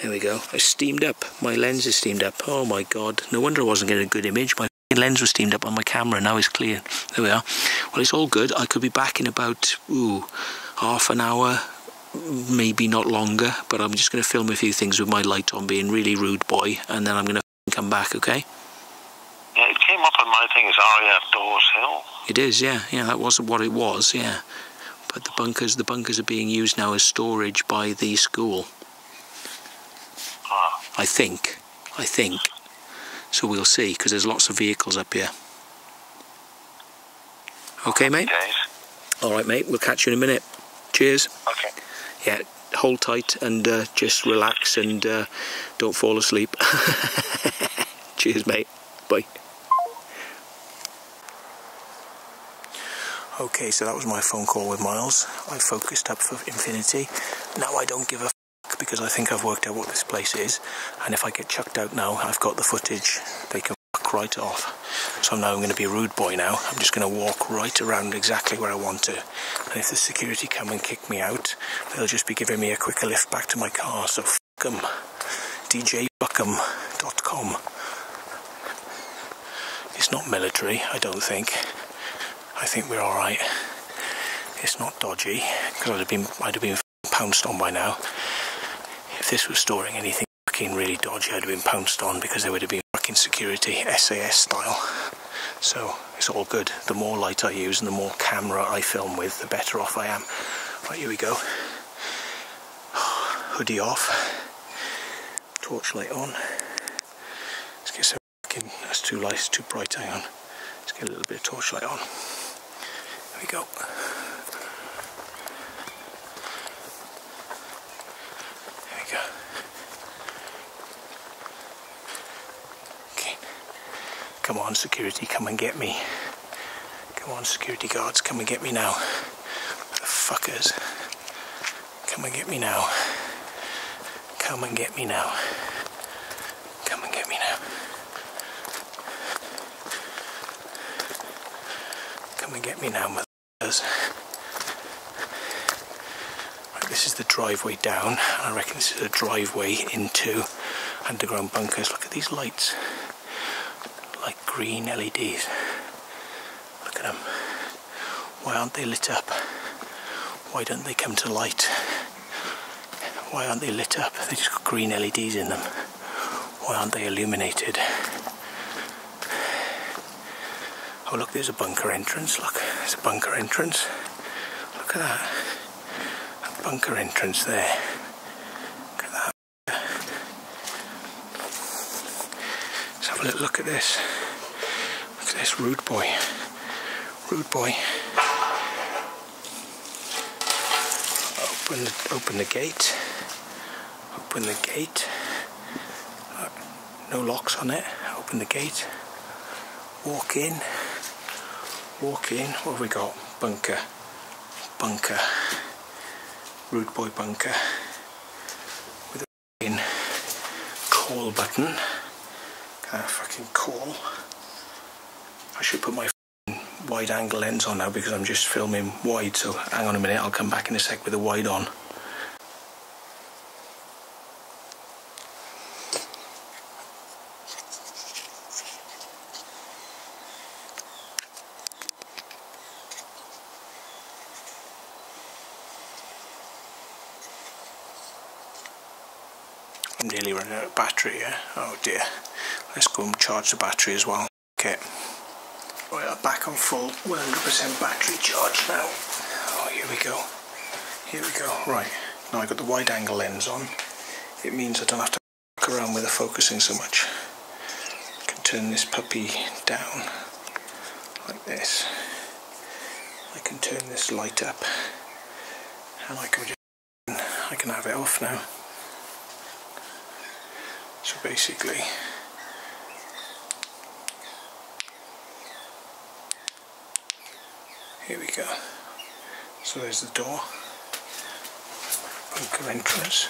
There we go. I steamed up. My lens is steamed up. Oh my god. No wonder I wasn't getting a good image. My lens was steamed up on my camera. Now it's clear. There we are. Well, it's all good. I could be back in about ooh half an hour, maybe not longer. But I'm just going to film a few things with my light on, being really rude boy, and then I'm going to come back. Okay? Yeah, it came up on my thing as RAF Daws Hill. It is. Yeah. Yeah. That wasn't what it was. Yeah. But the bunkers, the bunkers are being used now as storage by the school. Ah, I think. I think. So we'll see, because there's lots of vehicles up here. Okay, mate? All right, mate. We'll catch you in a minute. Cheers. Okay. Yeah, hold tight and uh, just relax and uh, don't fall asleep. Cheers, mate. Bye. Okay, so that was my phone call with Miles. I focused up for Infinity. Now I don't give a fuck because I think I've worked out what this place is. And if I get chucked out now, I've got the footage. They can fuck right off. So now I'm going to be a rude boy now. I'm just going to walk right around exactly where I want to. And if the security come and kick me out, they'll just be giving me a quicker lift back to my car. So fuck 'em. DJBuckham.com. It's not military, I don't think. I think we're all right. It's not dodgy because I'd have been I'd have been pounced on by now. If this was storing anything fucking really dodgy, I'd have been pounced on because there would have been fucking security SAS style. So it's all good. The more light I use and the more camera I film with, the better off I am. Right, here we go. Hoodie off. Torchlight on. Let's get some fucking. That's too light. It's too bright. Hang on. Let's get a little bit of torchlight on. There we go. There we go. Okay. Come on, security, come and get me. Come on, security guards, come and get me now. Fuckers. Come and get me now. Come and get me now. Come and get me now. Come and get me now, mothers. Right, this is the driveway down. I reckon this is a driveway into underground bunkers. Look at these lights. Like green LEDs. Look at them. Why aren't they lit up? Why don't they come to light? Why aren't they lit up? They just got green LEDs in them. Why aren't they illuminated? Oh look, there's a bunker entrance. Look, there's a bunker entrance. Look at that. A bunker entrance there. Look at that. Let's have a little look at this. Look at this rude boy. Rude boy. Open the, open the gate. Open the gate. No locks on it. Open the gate. Walk in. Walk in. What have we got? Bunker. Bunker. Rude boy bunker. With a fucking call button. Can I fucking call? I should put my wide angle lens on now because I'm just filming wide. So hang on a minute. I'll come back in a sec with the wide on. nearly running out of battery, yeah? Oh dear. Let's go and charge the battery as well. Okay. Right, I'm back on full 100% battery charge now. Oh, here we go. Here we go. Right. Now I've got the wide angle lens on. It means I don't have to fuck around with the focusing so much. I can turn this puppy down like this. I can turn this light up and I can just I can have it off now. So basically here we go. So there's the door. Bunker entrance.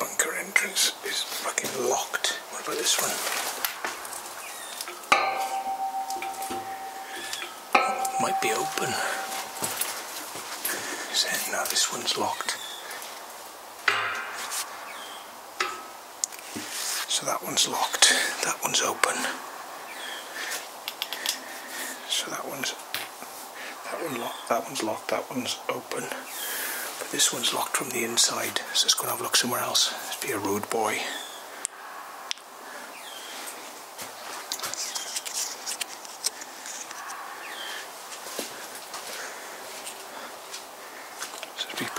Bunker entrance is fucking locked. What about this one? might be open. Is it? No, this one's locked. So that one's locked. That one's open. So that one's that one locked. That one's locked. That one's open. But this one's locked from the inside. So let's go and have a look somewhere else. Let's be a rude boy.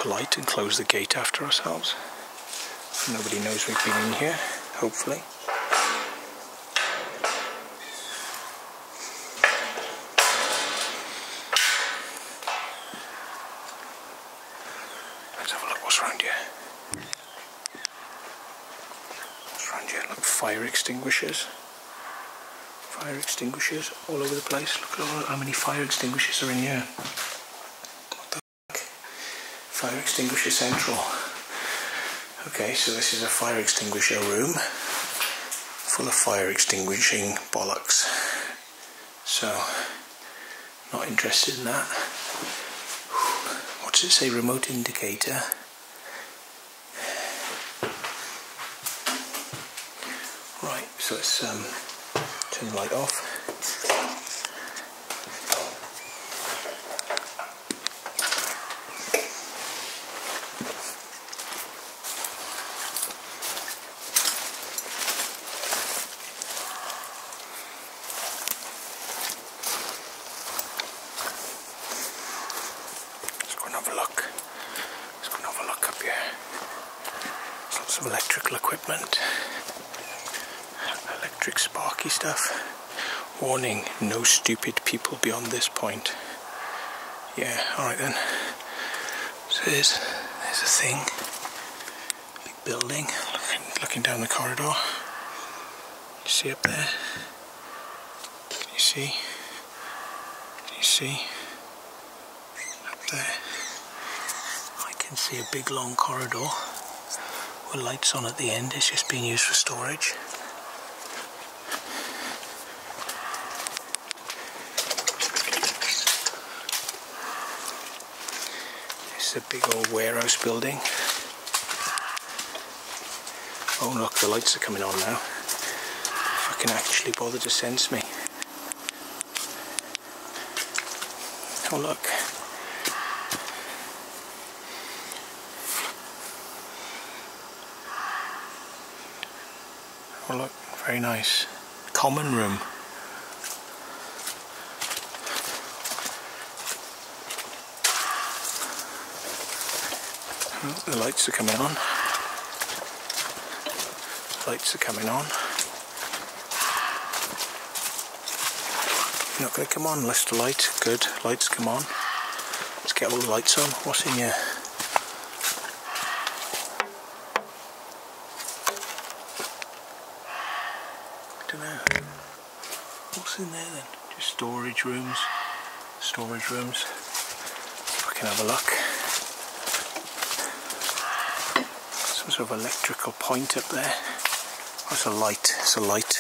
Polite and close the gate after ourselves. Nobody knows we've been in here, hopefully. Let's have a look what's around here. What's around here? Look, fire extinguishers. Fire extinguishers all over the place. Look at how many fire extinguishers are in here. Fire extinguisher central. Okay, so this is a fire extinguisher room full of fire extinguishing bollocks. So, not interested in that. What does it say? Remote indicator. Right, so let's um, turn the light off. Let's go and have a look. Let's go and have a look up here. Of electrical equipment. Electric sparky stuff. Warning, no stupid people beyond this point. Yeah, alright then. So there's, there's a thing. Big building. Looking, looking down the corridor. You see up there? Can you see? Can you see? Up there. I can see a big long corridor lights on at the end. It's just being used for storage. It's a big old warehouse building. Oh look, the lights are coming on now. If I can actually bother to sense me. Oh look. Oh look, very nice. Common room. Oh, the lights are coming on. Lights are coming on. You're not going to come on unless the light. Good, lights come on. Let's get all the lights on. What's in here? I don't know. What's in there then? Just storage rooms. Storage rooms. If I can have a look. Some sort of electrical point up there. Oh, it's a light. It's a light.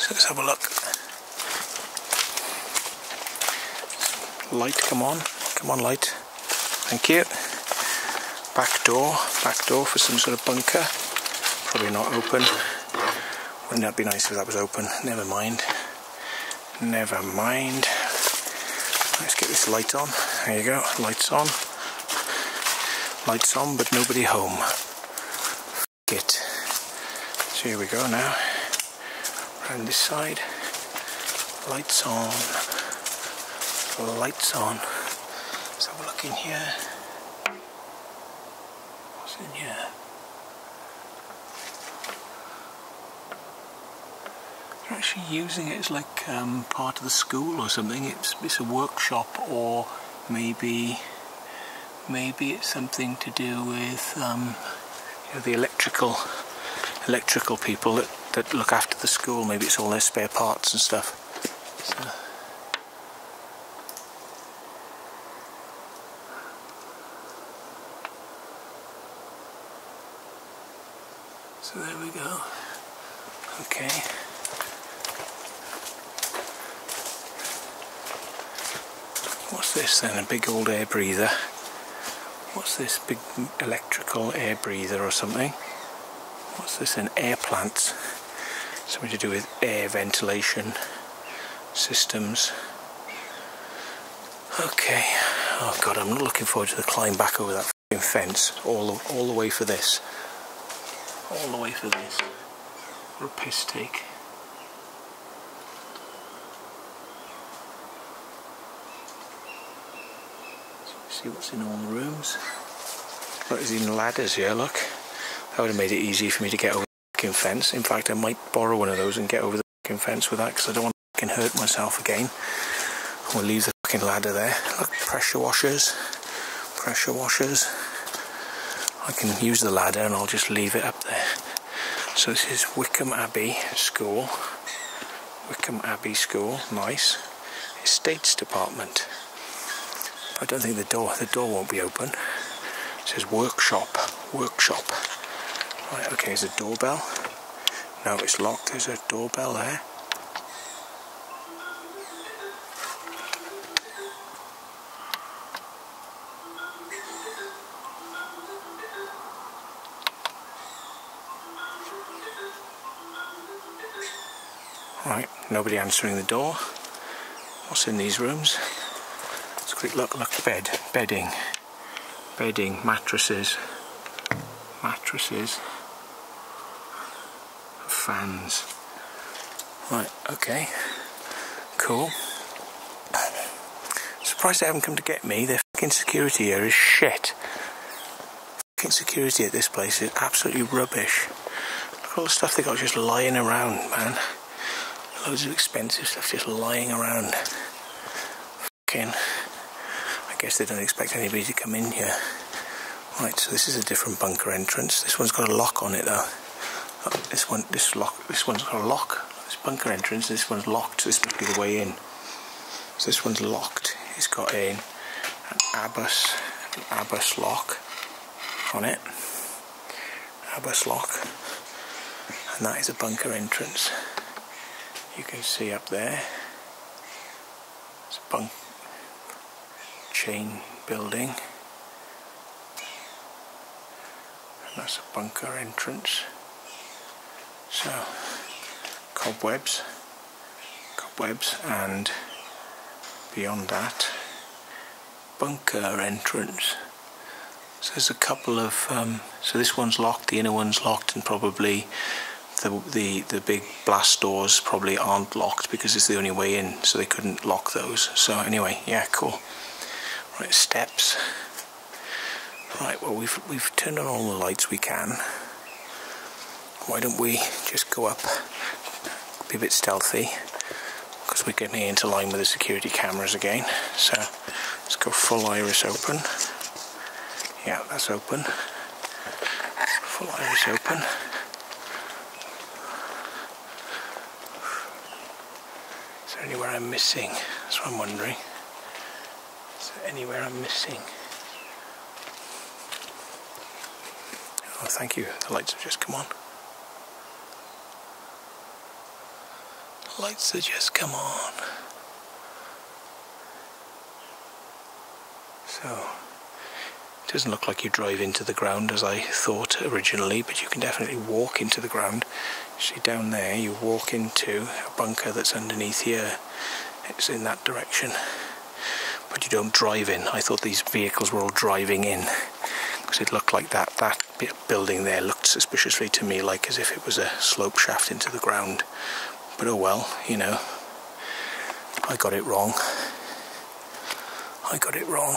So let's have a look. Light, come on. Come on, light. Thank you. Back door. Back door for some sort of bunker. Probably not open. Wouldn't that be nice if that was open? Never mind. Never mind. Let's get this light on. There you go, lights on. Lights on, but nobody home. F it. So here we go now. Around this side. Lights on. Lights on. Let's have a look in here. What's in here? They're actually using it as like um, part of the school or something. It's, it's a workshop or maybe maybe it's something to do with um, you know, the electrical electrical people that, that look after the school. Maybe it's all their spare parts and stuff. So. So there we go. Okay. Then? A big old air breather. What's this big electrical air breather or something? What's this? An air plant. Something to do with air ventilation systems. Okay. Oh god, I'm looking forward to the climb back over that fence all the, all the way for this. All the way for this. What a piss take. See what's in all the rooms. Look, there's even ladders here, look. That would have made it easy for me to get over the fence. In fact, I might borrow one of those and get over the fence with that because I don't want to fucking hurt myself again. We'll leave the fucking ladder there. Look, pressure washers. Pressure washers. I can use the ladder and I'll just leave it up there. So this is Wycombe Abbey School. Wycombe Abbey School, nice. Estates Department. I don't think the door the door won't be open. It says workshop. Workshop. Right, okay, there's a doorbell. No, it's locked. There's a doorbell there. Right, nobody answering the door. What's in these rooms? Look, look, bed, bedding, bedding, mattresses, mattresses, fans. Right, okay, cool. Surprised they haven't come to get me. Their fucking security here is shit. Fucking security at this place is absolutely rubbish. Look at all the stuff they got just lying around, man. Loads of expensive stuff just lying around. Fucking. Guess they don't expect anybody to come in here. Right, so this is a different bunker entrance. This one's got a lock on it though. Oh, this one, this lock, this one's got a lock. This bunker entrance. This one's locked. So this must be the way in. So this one's locked. It's got a, an Abus, an Abus lock on it. Abus lock, and that is a bunker entrance. You can see up there. It's a bunk chain building. And that's a bunker entrance. So cobwebs, cobwebs, and beyond that, bunker entrance. So there's a couple of. Um, so this one's locked, the inner one's locked, and probably the the the big blast doors probably aren't locked because it's the only way in, so they couldn't lock those. So anyway, yeah, cool. Right, steps. Right, well we've we've turned on all the lights we can. Why don't we just go up, be a bit stealthy, because we're getting into line with the security cameras again. So let's go full iris open. Yeah, that's open. Full iris open. Is there anywhere I'm missing? That's what I'm wondering. Is there anywhere I'm missing? Oh, thank you. The lights have just come on. The lights have just come on. So, it doesn't look like you drive into the ground as I thought originally, but you can definitely walk into the ground. See down there, you walk into a bunker that's underneath here. It's in that direction. But you don't drive in. I thought these vehicles were all driving in because it looked like that. That building there looked suspiciously to me like as if it was a slope shaft into the ground. But oh well, you know, I got it wrong. I got it wrong.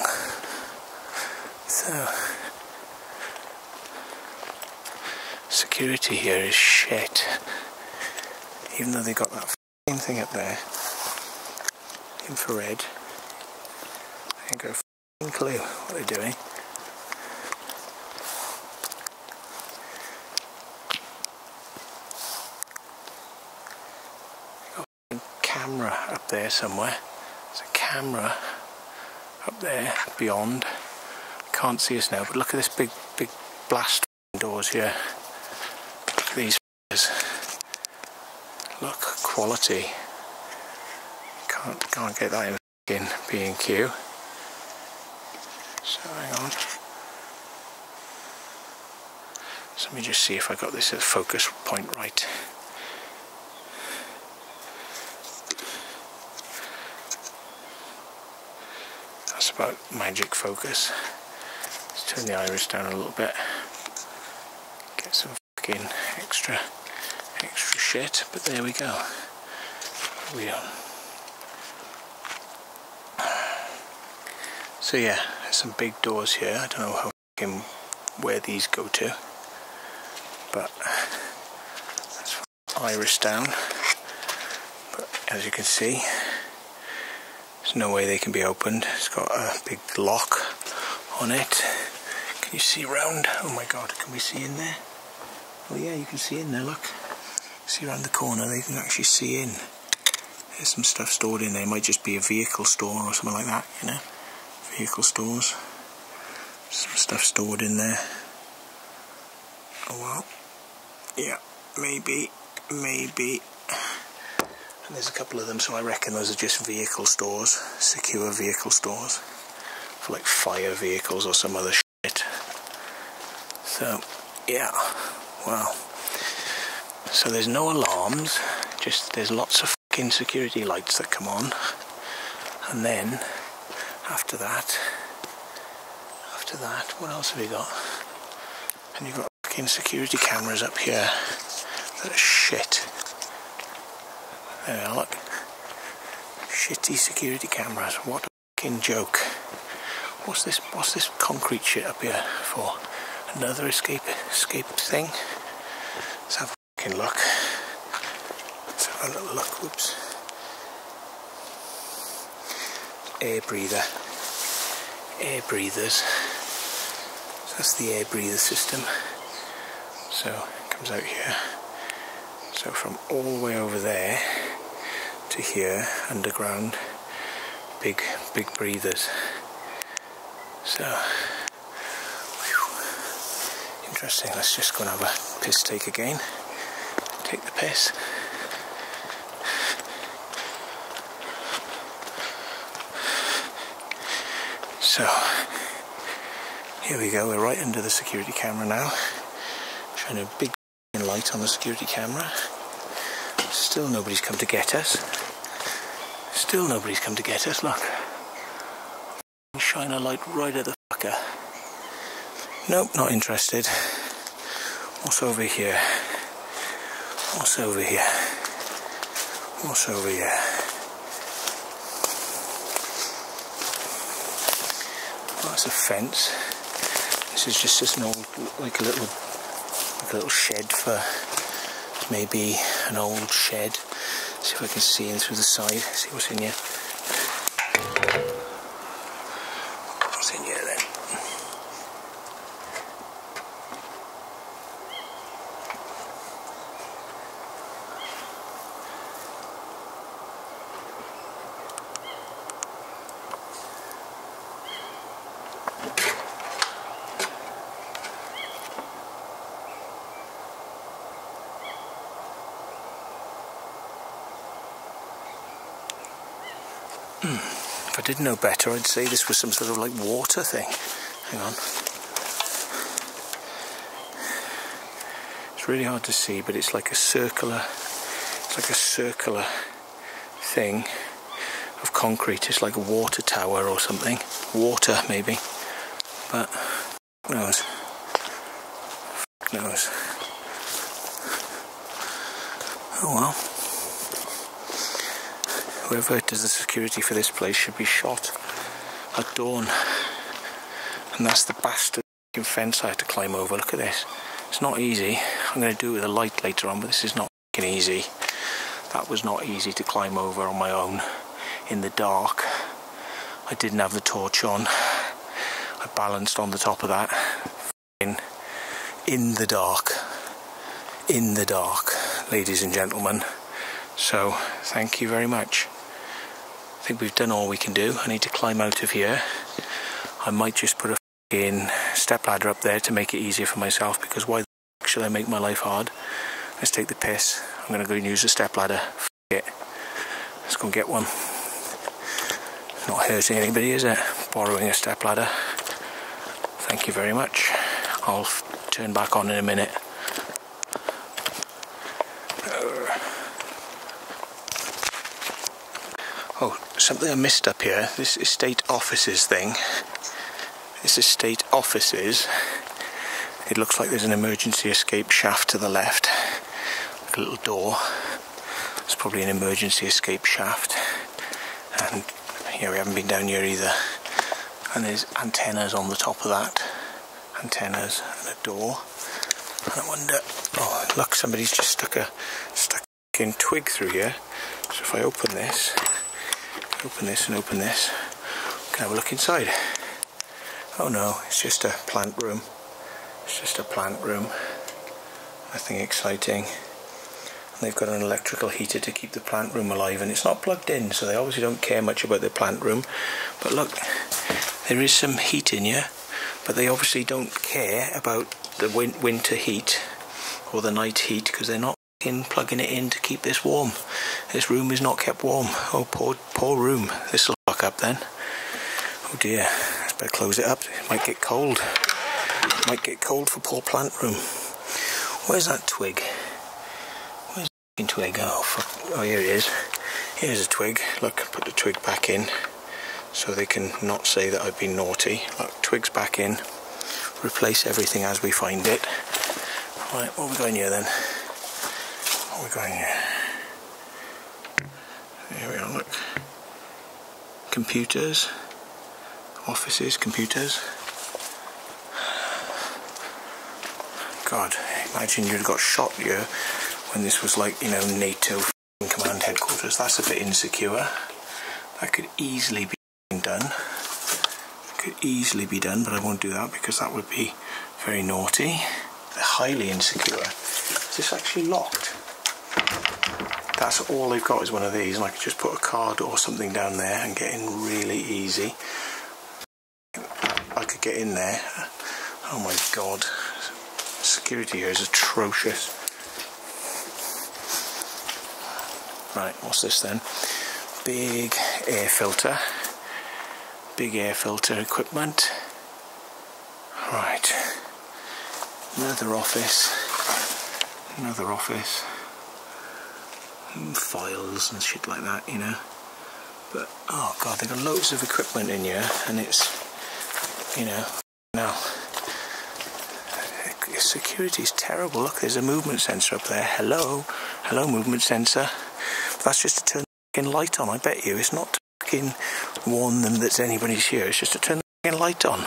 So, security here is shit. Even though they got that thing up there, infrared, ain't got a clue what they're doing. Got a camera up there somewhere. There's a camera up there beyond. Can't see us now, but look at this big, big blast doors here. These. Look, quality. Can't can't get that in B and Q. So hang on. So let me just see if I got this at focus point right. That's about magic focus. Let's turn the iris down a little bit. Get some fucking extra extra shit, but there we go. We are. So yeah, some big doors here. I don't know how where these go to, but that's iris down. But as you can see, there's no way they can be opened. It's got a big lock on it. Can you see round? Oh my god, can we see in there? Oh yeah, you can see in there, look. See around the corner, they can actually see in. There's some stuff stored in there. It might just be a vehicle store or something like that, you know? Vehicle stores. Some stuff stored in there. Oh well. Yeah, maybe, maybe. And there's a couple of them, so I reckon those are just vehicle stores, secure vehicle stores, for like fire vehicles or some other shit. So, yeah, well. So there's no alarms, just there's lots of fucking security lights that come on. And then, after that, after that, what else have you got? And you've got fucking security cameras up here that are shit. There, look. Shitty security cameras. What a fucking joke. What's this? What's this concrete shit up here for? Another escape escape thing? Let's have a fucking look. Let's have a little look. Whoops. Air breather. Air breathers. So that's the air breather system. So it comes out here. So from all the way over there to here, underground, big, big breathers. So, interesting. Let's just go and have a piss take again. Take the piss. So, here we go. We're right under the security camera now. Showing a big light on the security camera. Still nobody's come to get us. Still nobody's come to get us, look. Shine a light right at the fucker. Nope, not interested. What's over here? What's over here? What's over here? That's a fence. This is just, just an old, like a little, like a little shed for maybe an old shed. See if I can see in through the side, see what's in here. Didn't know better, I'd say this was some sort of like water thing. Hang on. It's really hard to see, but it's like a circular, it's like a circular thing of concrete. It's like a water tower or something. Water, maybe. But, who knows? Who knows? Oh well. Whoever does the security for this place should be shot at dawn. And that's the bastard fence I had to climb over. Look at this. It's not easy. I'm going to do it with a light later on, but this is not easy. That was not easy to climb over on my own in the dark. I didn't have the torch on. I balanced on the top of that in, in the dark. In the dark, ladies and gentlemen. So, thank you very much. I think we've done all we can do. I need to climb out of here. I might just put a in step ladder up there to make it easier for myself because why the should I make my life hard? Let's take the piss. I'm gonna go and use a step ladder. F it. Let's go and get one. Not hurting anybody, is it? Borrowing a step ladder. Thank you very much. I'll turn back on in a minute. Oh, something I missed up here. This estate offices thing. This estate offices. It looks like there's an emergency escape shaft to the left. Like a little door. It's probably an emergency escape shaft. And yeah, we haven't been down here either. And there's antennas on the top of that. Antennas and a door. And I wonder. Oh, look! Somebody's just stuck a stuck in twig through here. So if I open this, open this and open this, we can have a look inside. Oh no, it's just a plant room. It's just a plant room. Nothing exciting. And they've got an electrical heater to keep the plant room alive and it's not plugged in so they obviously don't care much about their plant room. But look, there is some heat in here but they obviously don't care about the win winter heat or the night heat because they're not in plugging it in to keep this warm. This room is not kept warm. Oh, poor, poor room. This will lock up then. Oh dear. I better close it up. It might get cold. It might get cold for poor plant room. Where's that twig? Where's the twig? Oh, fuck. oh, here it is. Here's a twig. Look, put the twig back in so they can not say that I've been naughty. Look, twigs back in. Replace everything as we find it. Right, what are we going here then? We going here? Here we are, look. Computers. Offices, computers. God, imagine you'd got shot here when this was like, you know, NATO command headquarters. That's a bit insecure. That could easily be done. Could easily be done, but I won't do that because that would be very naughty. They're highly insecure. Is this actually locked? That's all they've got is one of these, and I could just put a card or something down there and get in really easy. I could get in there. Oh my god. Security here is atrocious. Right, what's this then? Big air filter. Big air filter equipment. Right. Another office. Another office. Um, files and shit like that, you know. But, oh god, they've got loads of equipment in here and it's, you know, now security is terrible. Look, there's a movement sensor up there. Hello, hello, movement sensor. That's just to turn the light on. I bet you it's not to fucking warn them that anybody's here. It's just to turn the light on.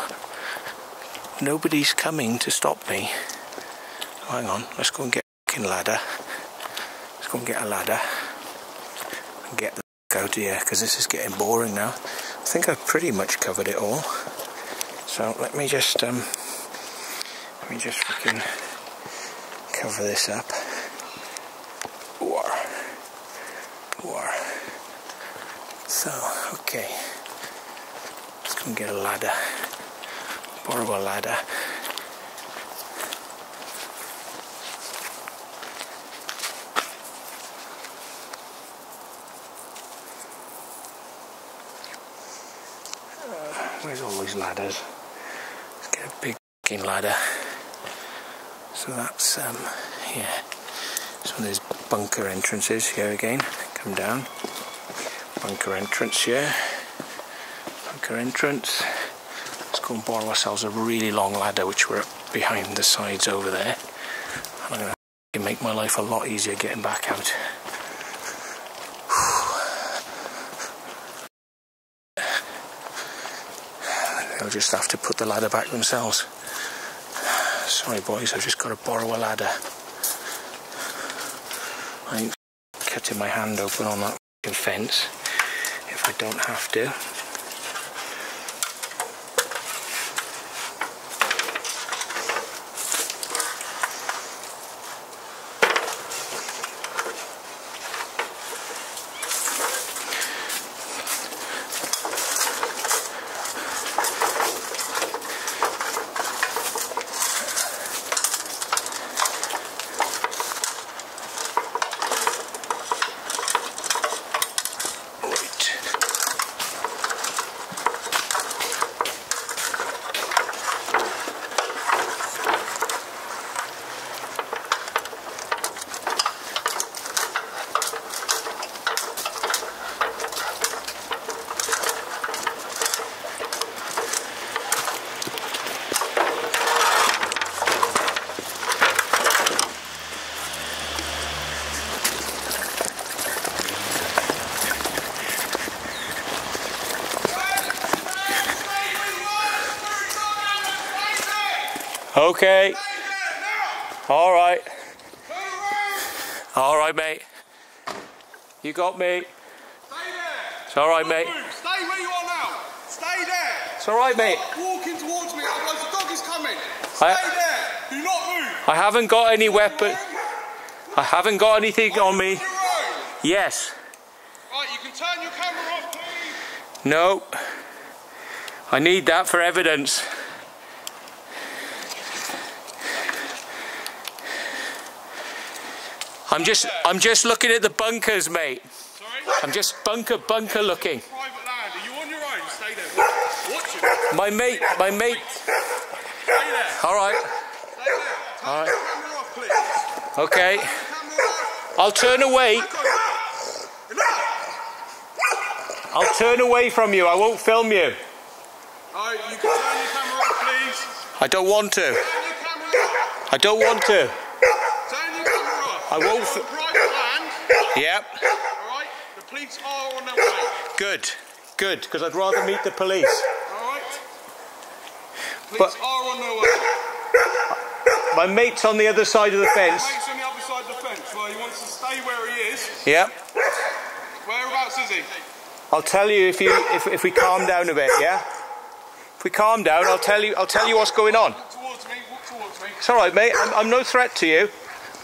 Nobody's coming to stop me. Hang on, let's go and get a ladder. Let's go and get a ladder and get the out here because this is getting boring now. I think I've pretty much covered it all. So let me just um, let me just fucking cover this up. War. War. So, okay. Let's go and get a ladder. Borrow a ladder. Where's all these ladders? Let's get a big ladder. So that's, um, yeah, of these bunker entrances here again. Come down. bunker entrance here. Bunker entrance. Let's go and borrow ourselves a really long ladder which we're behind the sides over there. And I'm going to make my life a lot easier getting back out. They'll just have to put the ladder back themselves. Sorry boys, I've just got to borrow a ladder. I ain't cutting my hand open on that fence if I don't have to. Okay. All right. All right, mate. You got me. It's all right, mate. Stay where you are now. Stay there. It's all right, mate. Walking towards me, otherwise the dog is coming. Stay I- there. Do not move. I haven't got any weapon. I haven't got anything on me. Yes. Right, you can turn your camera off, please. No. I need that for evidence. I'm just I'm just looking at the bunkers, mate. Sorry? I'm just bunker bunker looking. Private land. Are you on your own? Stay there. Watch it. My mate, my mate. Stay there. All right. Stay there. All right. off. Okay. I'll turn away. Back on. Enough. Enough. I'll turn away from you. I won't film you. All right, you can turn your camera off, please. I don't want to. Turn your camera off. I don't want to. Turn your camera off. I won't You're f- on private land. Yep. All right. The police are on their way. Good. Good. Because I'd rather meet the police. All right. Police But- are on their way. My mate's on the other side of the fence. Mate's on the other side of the fence. Well, he wants to stay where he is. Yep. Whereabouts is he? I'll tell you if you if, if we calm down a bit, yeah? If we calm down, I'll tell you I'll tell you what's going on. Walk towards me. Walk towards me. It's all right, mate. I'm, I'm no threat to you.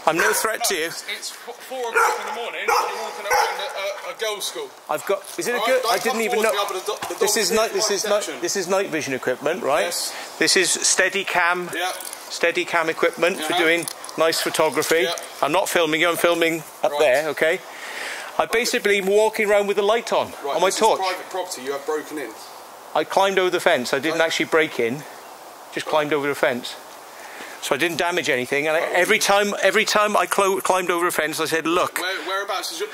I'm no threat to you. It's, it's four o'clock in the morning. and You're walking around a, a, a girls' school. I've got. Is it a good? I didn't even know. towards me, I'll put the the This is night. This is night. This is night vision equipment, right? Yes. This is steady cam. Yeah. Steady cam equipment for uh-huh. doing nice photography. Yeah. I'm not filming you. I'm filming up Right. there. Okay. I basically am walking around with the light on Right, on my torch. private property. You have broken in. I climbed over the fence. I didn't Right. actually break in. Just climbed over the fence. So I didn't damage anything. And I, every time, every time I climbed over a fence, I said, "Look, Where, whereabouts is your?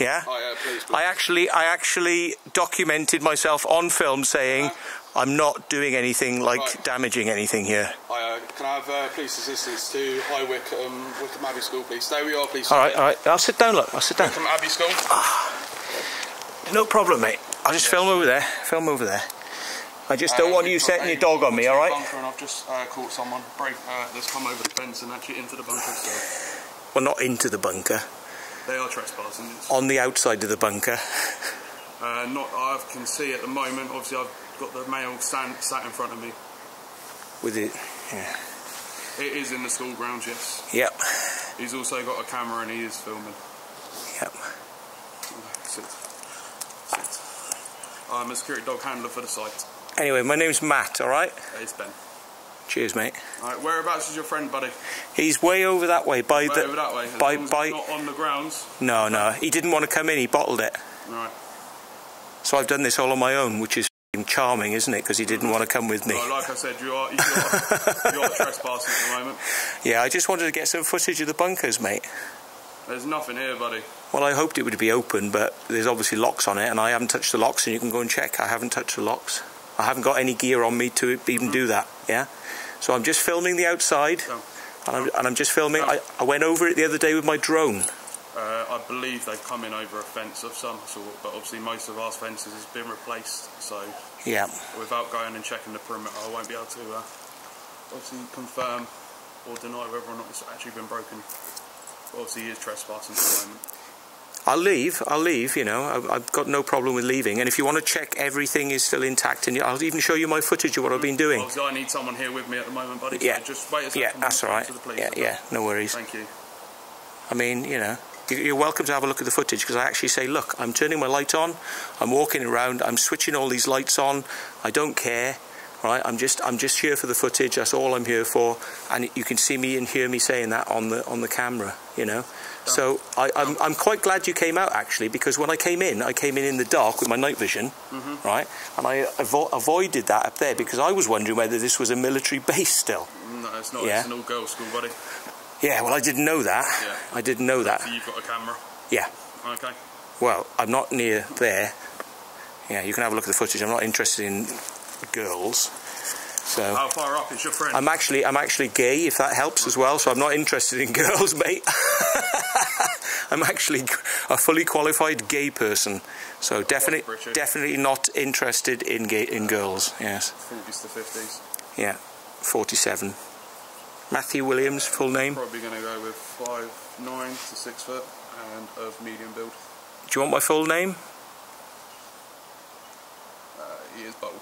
yeah." Oh yeah, please. please. I actually, I actually documented myself on film, saying, "I'm not doing anything like Right. damaging anything here." Hi, uh, can I have uh, police assistance to High Wycombe, Wycombe Abbey School, please? Stay where you are, please. All right, all right. I'll sit down. Look, I'll sit down. Wycombe Abbey School. No problem, mate. I'll just film over there. Film over there. I just don't want you setting your dog on me. All right? And I've just uh, caught someone break uh, that's come over the fence and actually into the bunker. So Well, not into the bunker. they are trespassing. On the outside of the bunker. uh, not I can see at the moment. Obviously, I've got the male stand, sat in front of me. With it. Yeah. It is in the school grounds, yes. Yep. He's also got a camera and he is filming. Yep. Sit. Sit. I'm a security dog handler for the site. Anyway, my name's Matt. All right. It's Ben. Cheers, mate. Alright, whereabouts is your friend, buddy? He's way over that way. By Way the. over that way. As by by. not on the grounds. No, no. He didn't want to come in. He bottled it. Right. So I've done this all on my own, which is charming, isn't it? Because he didn't want to come with me. Well, like I said, you are you are, you are trespassing at the moment. Yeah, I just wanted to get some footage of the bunkers, mate. There's nothing here, buddy. Well, I hoped it would be open, but there's obviously locks on it, and I haven't touched the locks, and you can go and check. I haven't touched the locks. I haven't got any gear on me to even do that, yeah? So I'm just filming the outside, Oh. and I'm, and I'm just filming. I, I went over it the other day with my drone. Uh, I believe they've come in over a fence of some sort, but obviously most of our fences has been replaced. So Yeah. without going and checking the perimeter, I won't be able to uh, obviously confirm or deny whether or not it's actually been broken. But obviously, he is trespassing at the moment. I'll leave. I'll leave. You know, I've, I've got no problem with leaving. And if you want to check everything is still intact, and I'll even show you my footage of what I've been mm. doing. Obviously, I need someone here with me at the moment, buddy. Yeah. So just wait a. Yeah, that's all right. Police, Yeah, okay? yeah, no worries. Thank you. I mean, you know, you're welcome to have a look at the footage because I actually say, look, I'm turning my light on, I'm walking around, I'm switching all these lights on, I don't care, right? I'm just, I'm just here for the footage. That's all I'm here for, and you can see me and hear me saying that on the on the camera, you know. So I, I'm, I'm quite glad you came out actually because when I came in, I came in in the dark with my night vision, mm-hmm. right? And I avo- avoided that up there because I was wondering whether this was a military base still. Mm, no, it's not. Yeah. It's an all-girls school, buddy. Yeah, well, I didn't know that. Yeah. I didn't know that. So you've got a camera. Yeah. Okay. Well, I'm not near there. Yeah, you can have a look at the footage. I'm not interested in girls. So How far up is your friend? I'm actually I'm actually gay if that helps as well. So I'm not interested in girls, mate. I'm actually a fully qualified gay person. So definitely definitely not interested in gay in girls. Yes. 40s to 50s. Yeah. 47. Matthew Williams, full name. Probably going to go with five nine to 6 foot and of medium build. Do you want my full name? Uh, he is bold.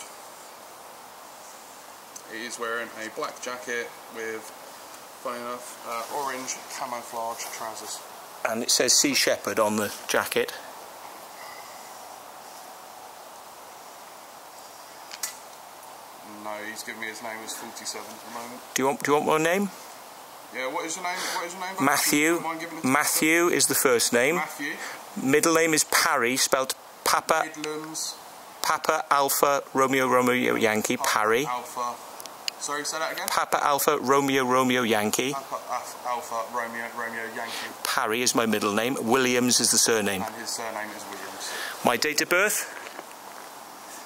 He is wearing a black jacket with, funny enough, uh, orange camouflage trousers. And it says Sea Shepherd on the jacket. No, he's giving me his name as 47 at the moment. Do you want do you want my name? Yeah, what is your name? What is your name? Matthew. Do you mind giving it to- Matthew is the first name. Matthew. Middle name is Parry, spelled Papa Midlands. Papa Alpha Romeo Romeo Yankee Parry. Alpha. Sorry, say that again. Papa Alpha Romeo Romeo Yankee. Papa Alpha, Romeo Romeo Yankee, Parry is my middle name. Williams is the surname. and his surname is Williams. My date of birth.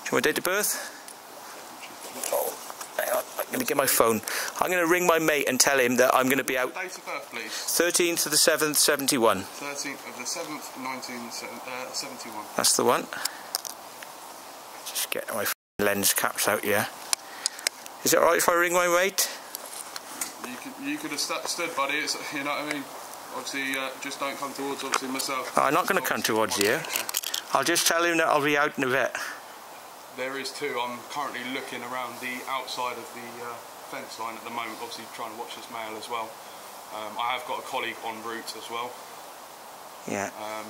Do you want my date of birth? Oh, hang on. I'm going to get my phone. I'm going to ring my mate and tell him that I'm going to be out Date of birth, please. 13th to the 7th, 71. 13th of the 7th, 1971. Uh, That's the one. Just get my lens caps out here. Is it alright if I ring my mate? You could, you could have stu- stood, buddy. It's, you know what I mean. Obviously, uh, just don't come towards obviously myself. I'm not going to come towards you. I'll just tell him that I'll be out in a bit. There is two. I'm currently looking around the outside of the uh, fence line at the moment. Obviously, trying to watch this mail as well. Um, I have got a colleague en route as well, Yeah. um,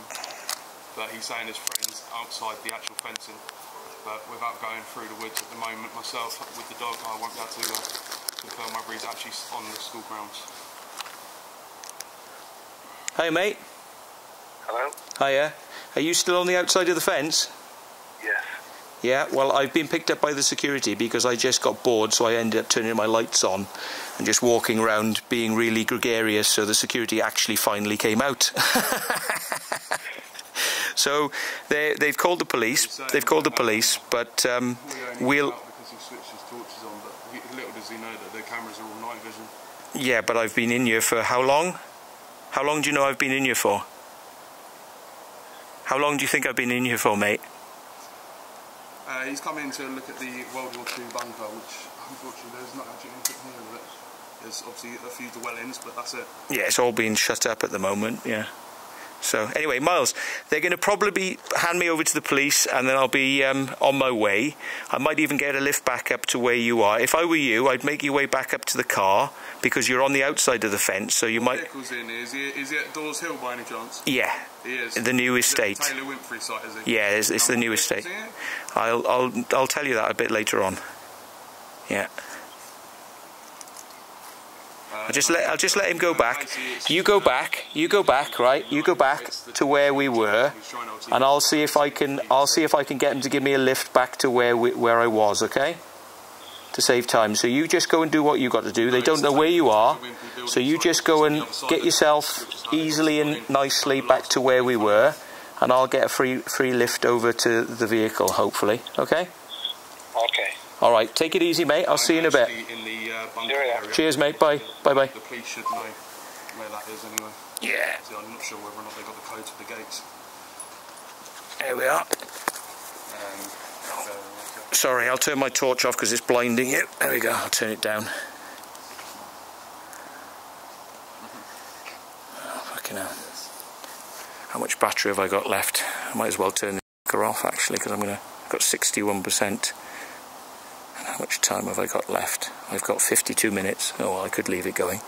but he's saying his friends outside the actual fencing. But without going through the woods at the moment myself with the dog, I won't be able to uh, confirm whether he's actually on the school grounds. Hey, mate. Hello? Hiya. Are you still on the outside of the fence? Yes. Yeah, well, I've been picked up by the security because I just got bored, so I ended up turning my lights on and just walking around being really gregarious, so the security actually finally came out. so they, they've called the police, they've called the police, but um, we'll. Because he switched his torches on, but he, little does he know that the cameras are all night vision. Yeah, but I've been in here for how long? How long do you know I've been in here for? How long do you think I've been in here for, mate? Uh, he's come in to look at the World War II bunker, which unfortunately there's not actually anything here with it. There's obviously a few dwellings, but that's it. Yeah, it's all being shut up at the moment, yeah. So, anyway, Miles, they're going to probably hand me over to the police and then I'll be um, on my way. I might even get a lift back up to where you are. If I were you, I'd make your way back up to the car because you're on the outside of the fence, so you What might. vehicle's in? Is he, is he at Daws Hill by any chance? Yeah, He is. The new estate. Taylor Wimpey site, is yeah, it's, it's the new estate. vehicle's in here? I'll, I'll, I'll tell you that a bit later on. Yeah. I'll just let I'll just let him go back. You go back. You go back, right? You go back to where we were, and I'll see if I can I'll see if I can get him to give me a lift back to where we, where I was. Okay? to save time. So you just go and do what you got to do. They don't know where you are. So you just go and get yourself easily and nicely back to where we were. And I'll get a free free lift over to the vehicle, hopefully. Okay? Okay. All right. Take it easy, mate. I'll see you in a bit. Bunker Yeah, yeah. area. Cheers, mate. Bye. Bye bye. The police should know where that is anyway. Yeah. See, I'm not sure whether or not they got the codes for the gates. There we are. Um, so. Sorry, I'll turn my torch off because it's blinding you. There we go. I'll turn it down. Oh, fucking hell. How much battery have I got left? I might as well turn the fucker off actually because I'm gonna. I've got 61%. Much time have I got left? I've got 52 minutes. Oh, well, I could leave it going.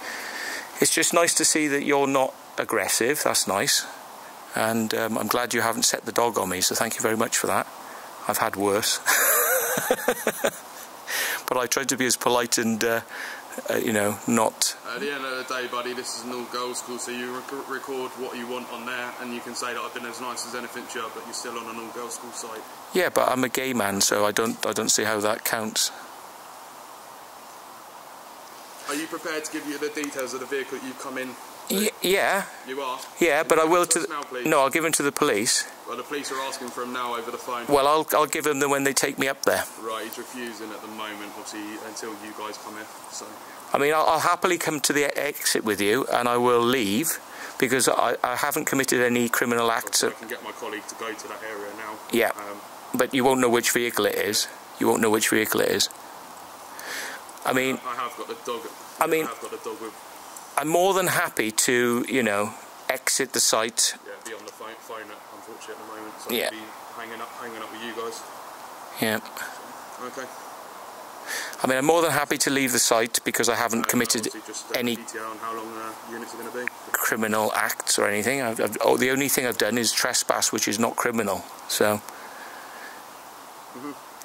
It's just nice to see that you're not aggressive. That's nice. And um, I'm glad you haven't set the dog on me. So thank you very much for that. I've had worse. but I tried to be as polite and, uh, uh, you know, not. At the end of the day, buddy, this is an all girls school, so you rec- record what you want on there, and you can say that I've been as nice as anything to you, but you're still on an all girls school site. Yeah, but I'm a gay man, so I don't. I don't see how that counts. Are you prepared to give you the details of the vehicle that you've come in? Y- yeah, You are? yeah, but I will to. Now. No, I'll give them to the police. Well, the police are asking for him now over the phone. Well, I'll I'll give them them when they take me up there. Right, he's refusing at the moment, obviously, until you guys come in. So, I mean, I'll, I'll happily come to the exit with you, and I will leave because I, I haven't committed any criminal acts. I can get my colleague to go to that area now. Yeah. Um, But you won't know which vehicle it is. You won't know which vehicle it is. I mean, I have got the dog. I mean- I have got the dog with. I'm more than happy to, you know, exit the site. Yeah, be on the phone, phone unfortunately, at the moment. So Yeah. I'll be hanging up, hanging up with you guys. Yeah. Okay. I mean, I'm more than happy to leave the site because I haven't Um, committed just, uh, any detail on how long uh, units are going to be. criminal acts or anything. I've, I've, oh, the only thing I've done is trespass, which is not criminal. So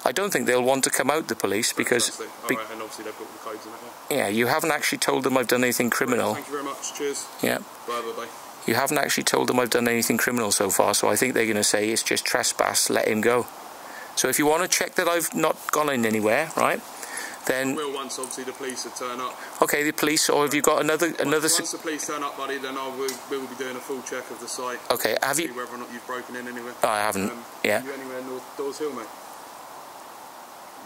I don't think they'll want to come out the police because, be- Alright, and obviously they've got the codes in it. Yeah. yeah, you haven't actually told them I've done anything criminal. Thank you very much. Cheers. Yeah, Bye bye bye. you haven't actually told them I've done anything criminal so far. So I think they're going to say it's just trespass. Let him go. So if you want to check that I've not gone in anywhere, right? Then Will once obviously the police have turned up. okay, the police, or have you got another another? Once the police turn up, buddy, then I will we will be doing a full check of the site. Okay, have See you? whether or not you've broken in anywhere. Oh, I haven't. Um, Yeah. You anywhere north Daws Hill, mate?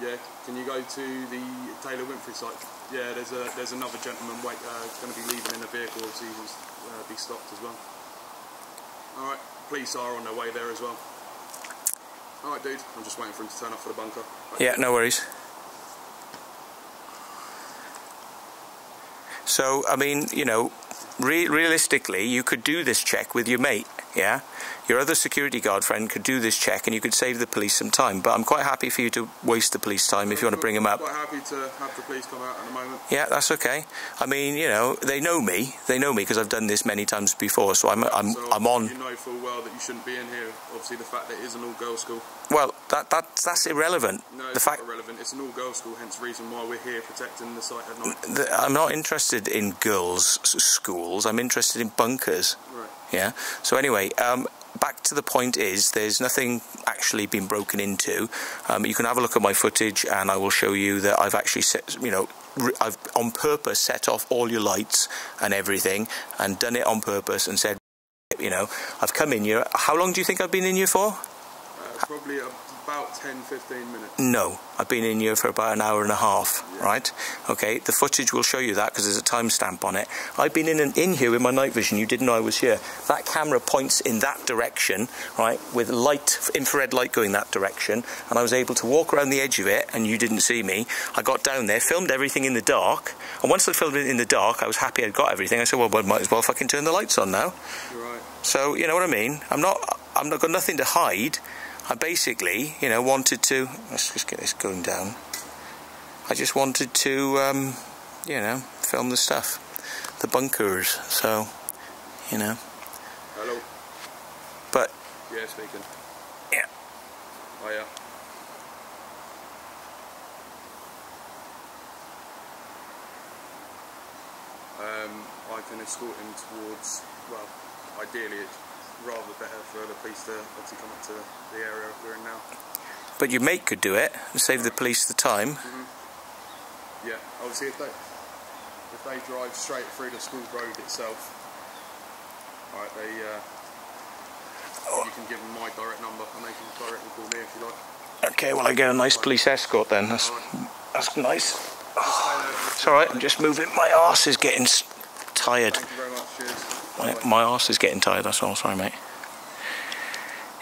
Yeah. Can you go to the Taylor Wimpey site? Yeah. There's a there's another gentleman wait uh, going to be leaving in a vehicle, so he will uh, be stopped as well. All right. Police are on their way there as well. All right, dude. I'm just waiting for him to turn up for the bunker. Yeah, no worries. So, I mean, you know, re- realistically, you could do this check with your mate, yeah? Your other security guard friend could do this check and you could save the police some time. But I'm quite happy for you to waste the police time if you want to bring them up. Quite happy to have the police come out at the moment. Yeah, that's okay. I mean, you know, they know me. They know me because I've done this many times before. So I'm, I'm, So I'm on. You know full well that you shouldn't be in here. Obviously, the fact that it is an all-girls school. Well, that, that that's irrelevant. No, the it's fact irrelevant. It's an all-girls school, hence the reason why we're here protecting the site at night. that I'm not interested in girls' schools. I'm interested in bunkers. Right. Yeah. So anyway, um, back to the point is there's nothing actually been broken into. Um, you can have a look at my footage, and I will show you that I've actually set, you know, I've on purpose set off all your lights and everything, and done it on purpose, and said, you know, I've come in here. How long do you think I've been in here for? Probably about 10, 15 minutes. No, I've been in here for about an hour and a half, right? Okay, the footage will show you that because there's a timestamp on it. I've been in in here with my night vision. You didn't know I was here. That camera points in that direction, right, with light, infrared light going that direction, and I was able to walk around the edge of it, and you didn't see me. I got down there, filmed everything in the dark, and once I filmed it in the dark, I was happy I'd got everything. I said, well, I might as well fucking turn the lights on now. Right. So you know what I mean. I'm not. I'm not got nothing to hide. I basically, you know, wanted to. Let's just get this going down. I just wanted to, um, you know, film the stuff, the bunkers. So, you know, Hello. but Yeah, speaking. yeah, Oh, yeah. Um, I can escort him towards, well, ideally rather better for the police to obviously come up to the area we're in now. but your mate could do it and save the police the time. Yeah, obviously if they if they drive straight through the school road itself, alright, they uh, you can give them my direct number and they can directly call me if you like. Okay, well I get a nice police escort then. That's that's nice. It's all right. I'm just moving. My arse is getting tired. My, arse is getting tired. That's all. Sorry, mate.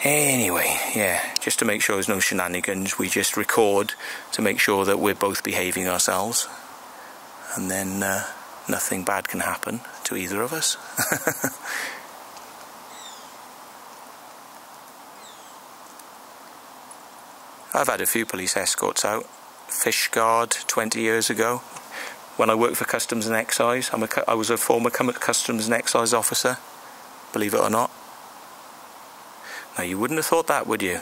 Anyway, yeah, just to make sure there's no shenanigans, we just record to make sure that we're both behaving ourselves, and then uh, nothing bad can happen to either of us. I've had a few police escorts out. Fishguard 20 years ago, when I worked for Customs and Excise. I'm a, I was a former Customs and Excise officer, believe it or not. Now, you wouldn't have thought that, would you?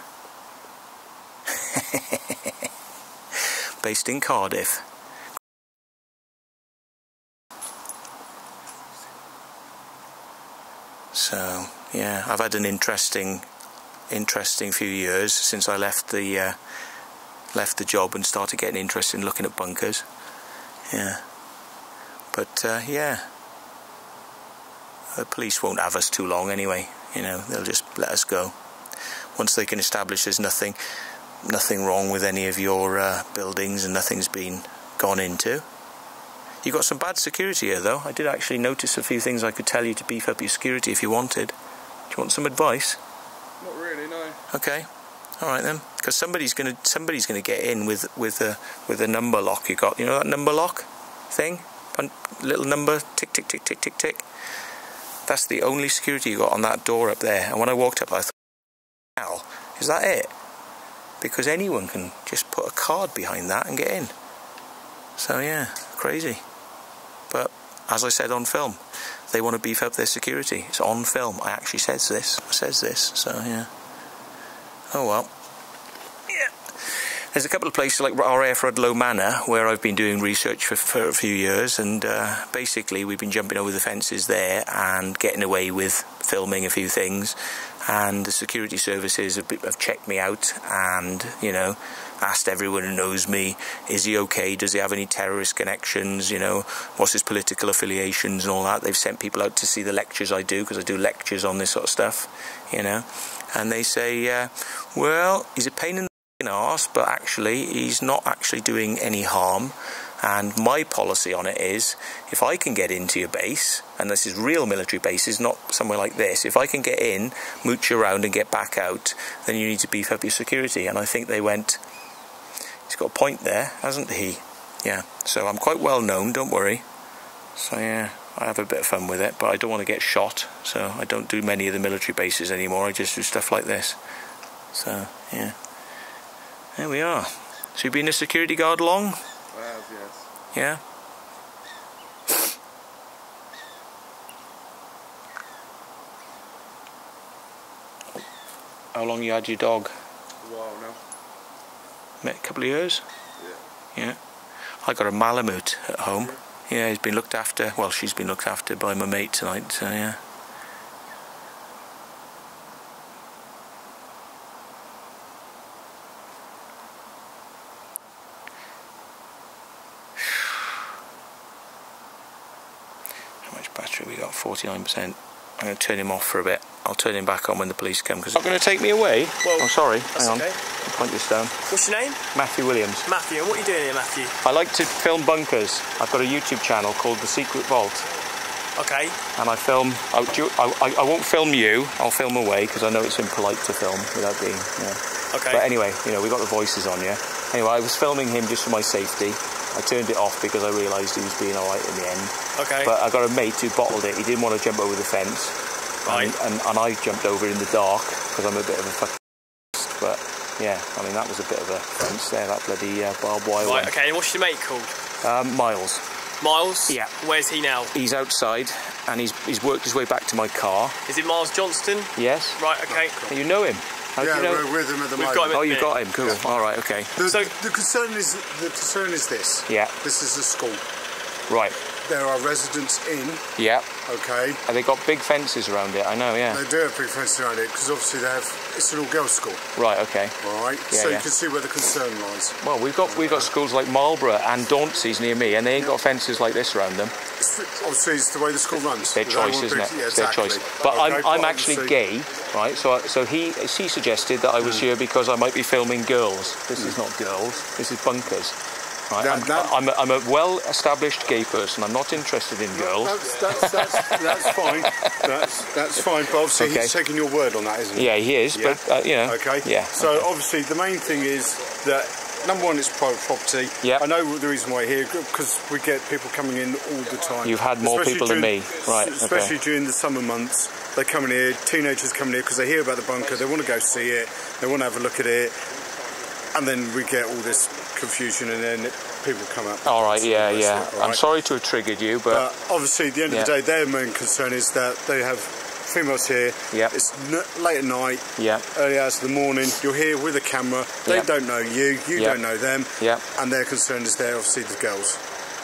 Based in Cardiff. So, yeah, I've had an interesting, interesting few years since I left the uh, left the job and started getting interested in looking at bunkers. Yeah. But uh, yeah, the police won't have us too long anyway. You know, they'll just let us go once they can establish there's nothing, nothing wrong with any of your uh, buildings and nothing's been gone into. You've got some bad security here, though. I did actually notice a few things I could tell you to beef up your security if you wanted. Do you want some advice? Not really, no. Okay. All right then, because somebody's gonna somebody's gonna get in with with a with a number lock you got. You know that number lock thing, Little number tick tick tick tick tick tick. That's the only security you got on that door up there. And when I walked up, I thought, "Hell, is that it?" Because anyone can just put a card behind that and get in. So yeah, crazy. But as I said on film, they want to beef up their security. It's on film. I actually says this. Says this. So yeah. Oh well. There's a couple of places like RAF Rudloe Manor where I've been doing research for, for a few years, and uh, basically we've been jumping over the fences there and getting away with filming a few things. And the security services have, have checked me out and, you know, asked everyone who knows me, is he okay? Does he have any terrorist connections? You know, what's his political affiliations and all that? They've sent people out to see the lectures I do because I do lectures on this sort of stuff, you know. And they say, uh, well, he's a pain in f***ing arse, but actually he's not actually doing any harm. And my policy on it is, if I can get into your base, and this is real military bases, not somewhere like this, if I can get in, mooch around and get back out, then you need to beef up your security. And I think they went, he's got a point there, hasn't he? Yeah, so I'm quite well known, don't worry. So yeah, I have a bit of fun with it, but I don't want to get shot, so I don't do many of the military bases anymore. I just do stuff like this. So yeah, there we are. So you've been a security guard long? I have, yes. Yeah. How long you had your dog? A while now. A couple of years. Yeah. Yeah. I got a Malamute at home. Yeah, he's been looked after. Well, she's been looked after by my mate tonight. So yeah. How much battery we got? 49%. I'm going to turn him off for a bit. I'll turn him back on when the police come because. Not going to take me away. Oh, well, I'm sorry. Hang on. okay. I'll point this down. What's your name? Matthew Williams. Matthew. And what are you doing here, Matthew? I like to film bunkers. I've got a YouTube channel called The Secret Vault, Okay. and I film. I, do you- I, I- I won't film you. I'll film away because I know it's impolite to film without being. Yeah. Okay. But anyway, you know we got the voices on, yeah. Anyway, I was filming him just for my safety. I turned it off because I realised he was being alright in the end. okay. But I got a mate who bottled it. He didn't want to jump over the fence, right. and, and, and I jumped over in the dark because I'm a bit of a fuck. But yeah, I mean that was a bit of a fence there. That bloody uh, barbed wire Right. one. Okay. And what's your mate called? Um, Miles. Miles. Yeah. Where's he now? He's outside and he's he's worked his way back to my car. Is it Miles Johnston? Yes. Right. Okay. You know him? How do Yeah, you know? we're with him at the We've moment. got him. Oh, you got him. Cool. All right. Okay. The, So- the concern is the concern is this. Yeah. This is a school. Right. there are residents in. Yeah. Okay, And they got big fences around it. I know. Yeah. they do have big fences around it because obviously they have. It's an all-girls school, Right. Okay. all right. Yeah, so yeah. you can see where the concern lies. Well, we've got we've got schools like Marlborough and Dauntsey's near me, and they ain't got fences like this around them. It's, obviously, it's the way the school runs. Their choice, isn't it? Yeah, It's their exactly. choice. But Okay, I'm, I'm actually gay, right? So I- so he he suggested that I was mm. here because I might be filming girls. This is not girls. This is bunkers. Right? That- I'm, that- I'm, a, I'm a well-established gay person. I'm not interested in girls. That's, that's, that's, that's fine. That's, that's fine. But obviously, Okay. he's taking your word on that, isn't he? Yeah, he is. Yeah. But uh, you know. Okay. Yeah. So obviously, the main thing is that number one, it's private property. Yep. I know the reason why here because we get people coming in all the time. You've had more Especially people than me. Right, okay. Especially during the summer months, they come in here. Teenagers come in here because they hear about the bunker. They want to go see it. They want to have a look at it. And then we get all this confusion, and then people come up. All right. Yeah. Yeah. it, all I'm sorry to have triggered you, but But obviously, at the end of the day, their main concern is that they have females here. Yeah. It's n- late at night, yeah. early hours of the morning. You're here with a camera. They Yep. don't know you. You Yep. don't know them. Yep. And their concern is they're obviously the girls.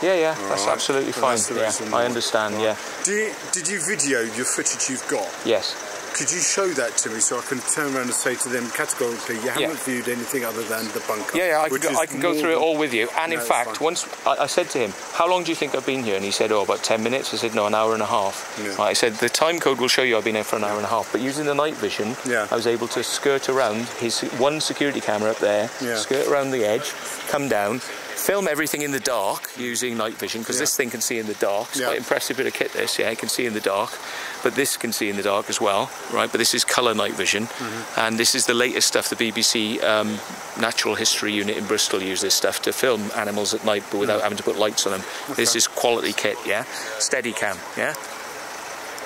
Yeah. Yeah. That's right. absolutely fine. that's the Yeah. I understand. Yeah. Do you, did you video your footage you've got? Yes. Could you show that to me so I can turn around and say to them categorically, you haven't Yeah. viewed anything other than the bunker? Yeah, yeah, I can, go, I can go through it all with you. And in No, it's fact, once I, I said to him, "How long do you think I've been here?" And he said, "Oh, about ten minutes." I said, "No, an hour and a half." Yeah. Right, I said, "The time code will show you I've been here for an hour and a half." But using the night vision, Yeah. I was able to skirt around his one security camera up there, Yeah. skirt around the edge, come down. Film everything in the dark using night vision because Yeah. this thing can see in the dark. It's Yeah. quite impressive bit of kit. This, yeah, it can see in the dark, but this can see in the dark as well, right? But this is color night vision, Mm-hmm. and this is the latest stuff. The BBC um, Natural History Unit in Bristol use this stuff to film animals at night, but without having to put lights on them. This is quality kit, yeah. Steady cam, yeah.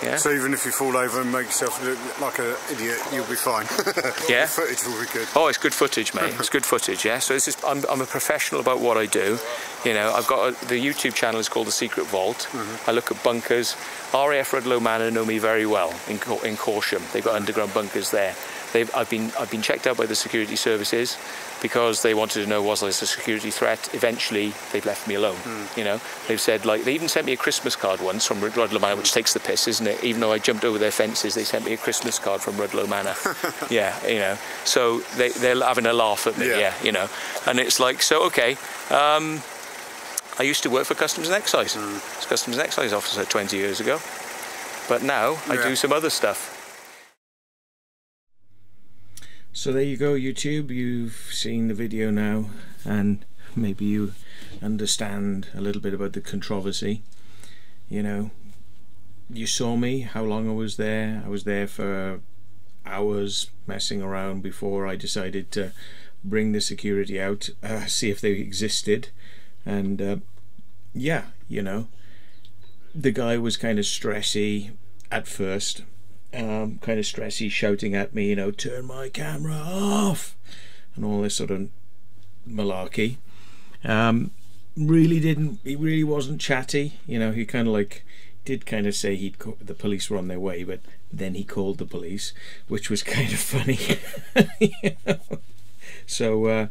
Yeah. So even if you fall over and make yourself look like an idiot, you'll be fine. Yeah. the footage will be good. Oh, it's good footage, mate. It's good footage, yeah. So this is I'm, I'm a professional about what I do. You know, I've got a, the YouTube channel is called The Secret Vault. Mm-hmm. I look at bunkers. RAF Rudloe Manor know me very well in in Corsham. They've got underground bunkers there. They've I've been I've been checked out by the security services because they wanted to know was there a security threat. Eventually, they've left me alone. You know, they've said like they even sent me a Christmas card once from Rudloe Manor, which takes the piss, isn't it? Even though I jumped over their fences, they sent me a Christmas card from Rudloe Manor. yeah, you know. So they they're having a laugh at me. Yeah. Yeah, you know. And it's like so okay. Um, I used to work for Customs and Excise. I was Customs and Excise officer 20 years ago. But now I do some other stuff. So there you go, YouTube. You've seen the video now, and maybe you understand a little bit about the controversy. You know, you saw me, how long I was there. I was there for hours messing around before I decided to bring the security out, uh, see if they existed. And uh, yeah, you know, the guy was kind of stressy at first, um, kind of stressy, shouting at me, you know, turn my camera off, and all this sort of malarkey. Um, really didn't, he really wasn't chatty, you know, he kind of like did kind of say he'd call, the police were on their way, but then he called the police, which was kind of funny. you know? So, uh,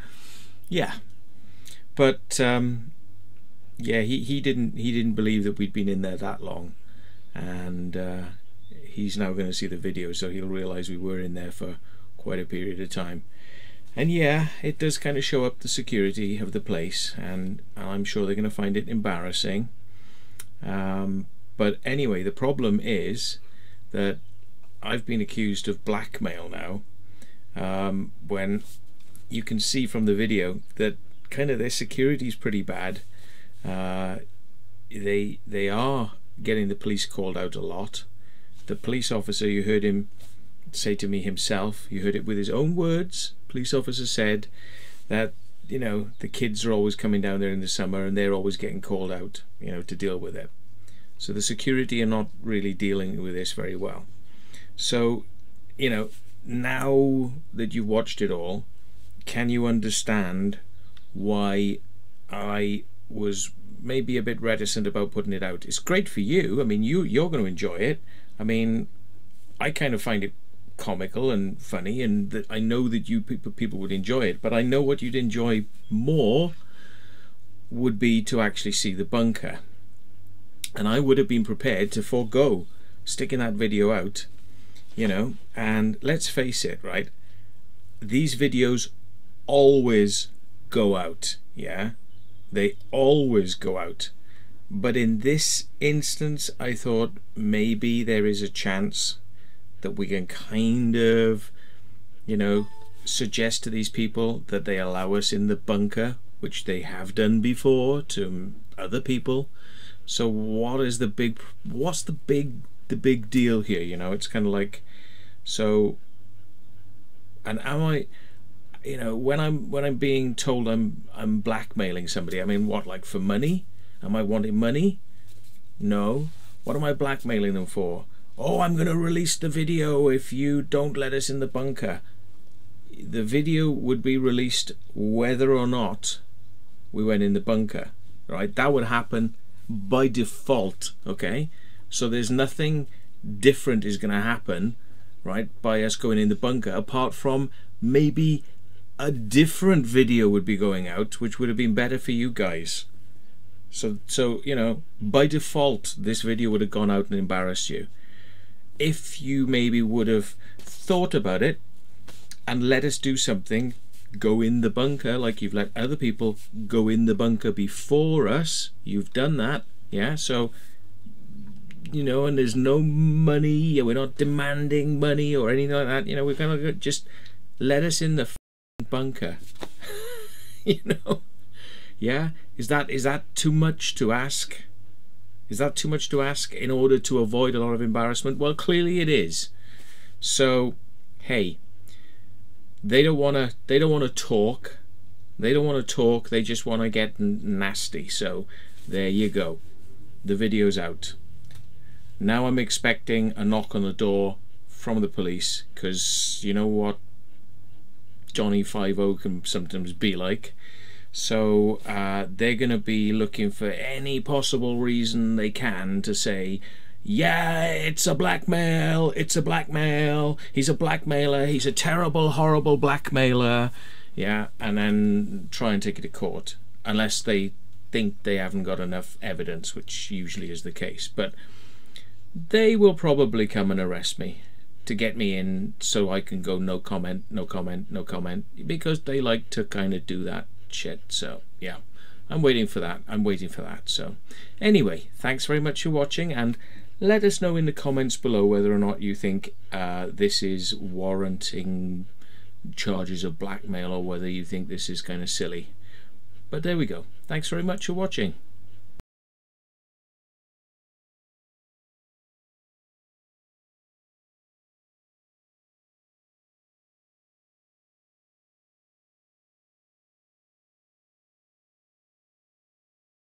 yeah, but um, yeah, he, he didn't he didn't believe that we'd been in there that long, and uh, he's now going to see the video, so he'll realise we were in there for quite a period of time. And yeah, it does kind of show up the security of the place, and I'm sure they're going to find it embarrassing. Um, but anyway, the problem is that I've been accused of blackmail now. Um, when you can see from the video that kind of their security is pretty bad. Uh, they they are getting the police called out a lot. The police officer, you heard him say to me himself, you heard it with his own words. Police officer said that you know the kids are always coming down there in the summer and they're always getting called out, you know, to deal with it. So the security are not really dealing with this very well. So, you know, now that you've watched it all, can you understand why I was maybe a bit reticent about putting it out? It's great for you. I mean, you you're going to enjoy it. I mean, I kind of find it comical and funny, and that I know that you people people would enjoy it. But I know what you'd enjoy more would be to actually see the bunker. and I would have been prepared to forego sticking that video out you know and let's face it right these videos always go out yeah they always go out but in this instance I thought maybe there is a chance that we can kind of you know suggest to these people that they allow us in the bunker which they have done before to other people. So what is the big what's the big the big deal here you know? It's kind of like so and am I you know when I'm when I'm being told I'm I'm blackmailing somebody I mean what like for money am I wanting money? No. What am I blackmailing them for? Oh I'm gonna release the video if you don't let us in the bunker. The video would be released whether or not we went in the bunker right? That would happen by default okay? So there's nothing different is going to happen right by us going in the bunker apart from maybe a different video would be going out which would have been better for you guys so so you know by default this video would have gone out and embarrassed you. If you maybe would have thought about it and let us do something go in the bunker like you've let other people go in the bunker before us you've done that yeah? So you know and there's no money we're not demanding money or anything like that you know we're gonna just let us in the bunker. You know? Yeah is that is that too much to ask? Is that too much to ask in order to avoid a lot of embarrassment? Well clearly it is. So hey they don't want to they don't want to talk. They don't want to talk they just want to get nasty. So there you go. The video's out. Now I'm expecting a knock on the door from the police because you know what Johnny 5 can sometimes be like so uh, they're going to be looking for any possible reason they can to say yeah, it's a blackmail, it's a blackmail, he's a blackmailer, he's a terrible, horrible blackmailer, yeah, and then try and take it to court, unless they think they haven't got enough evidence, which usually is the case. But they will probably come and arrest me to get me in so I can go no comment, no comment, no comment, because they like to kind of do that shit, so yeah. I'm waiting for that. I'm waiting for that. So, anyway, thanks very much for watching, and let us know in the comments below whether or not you think uh, this is warranting charges of blackmail or whether you think this is kind of silly. But there we go. Thanks very much for watching.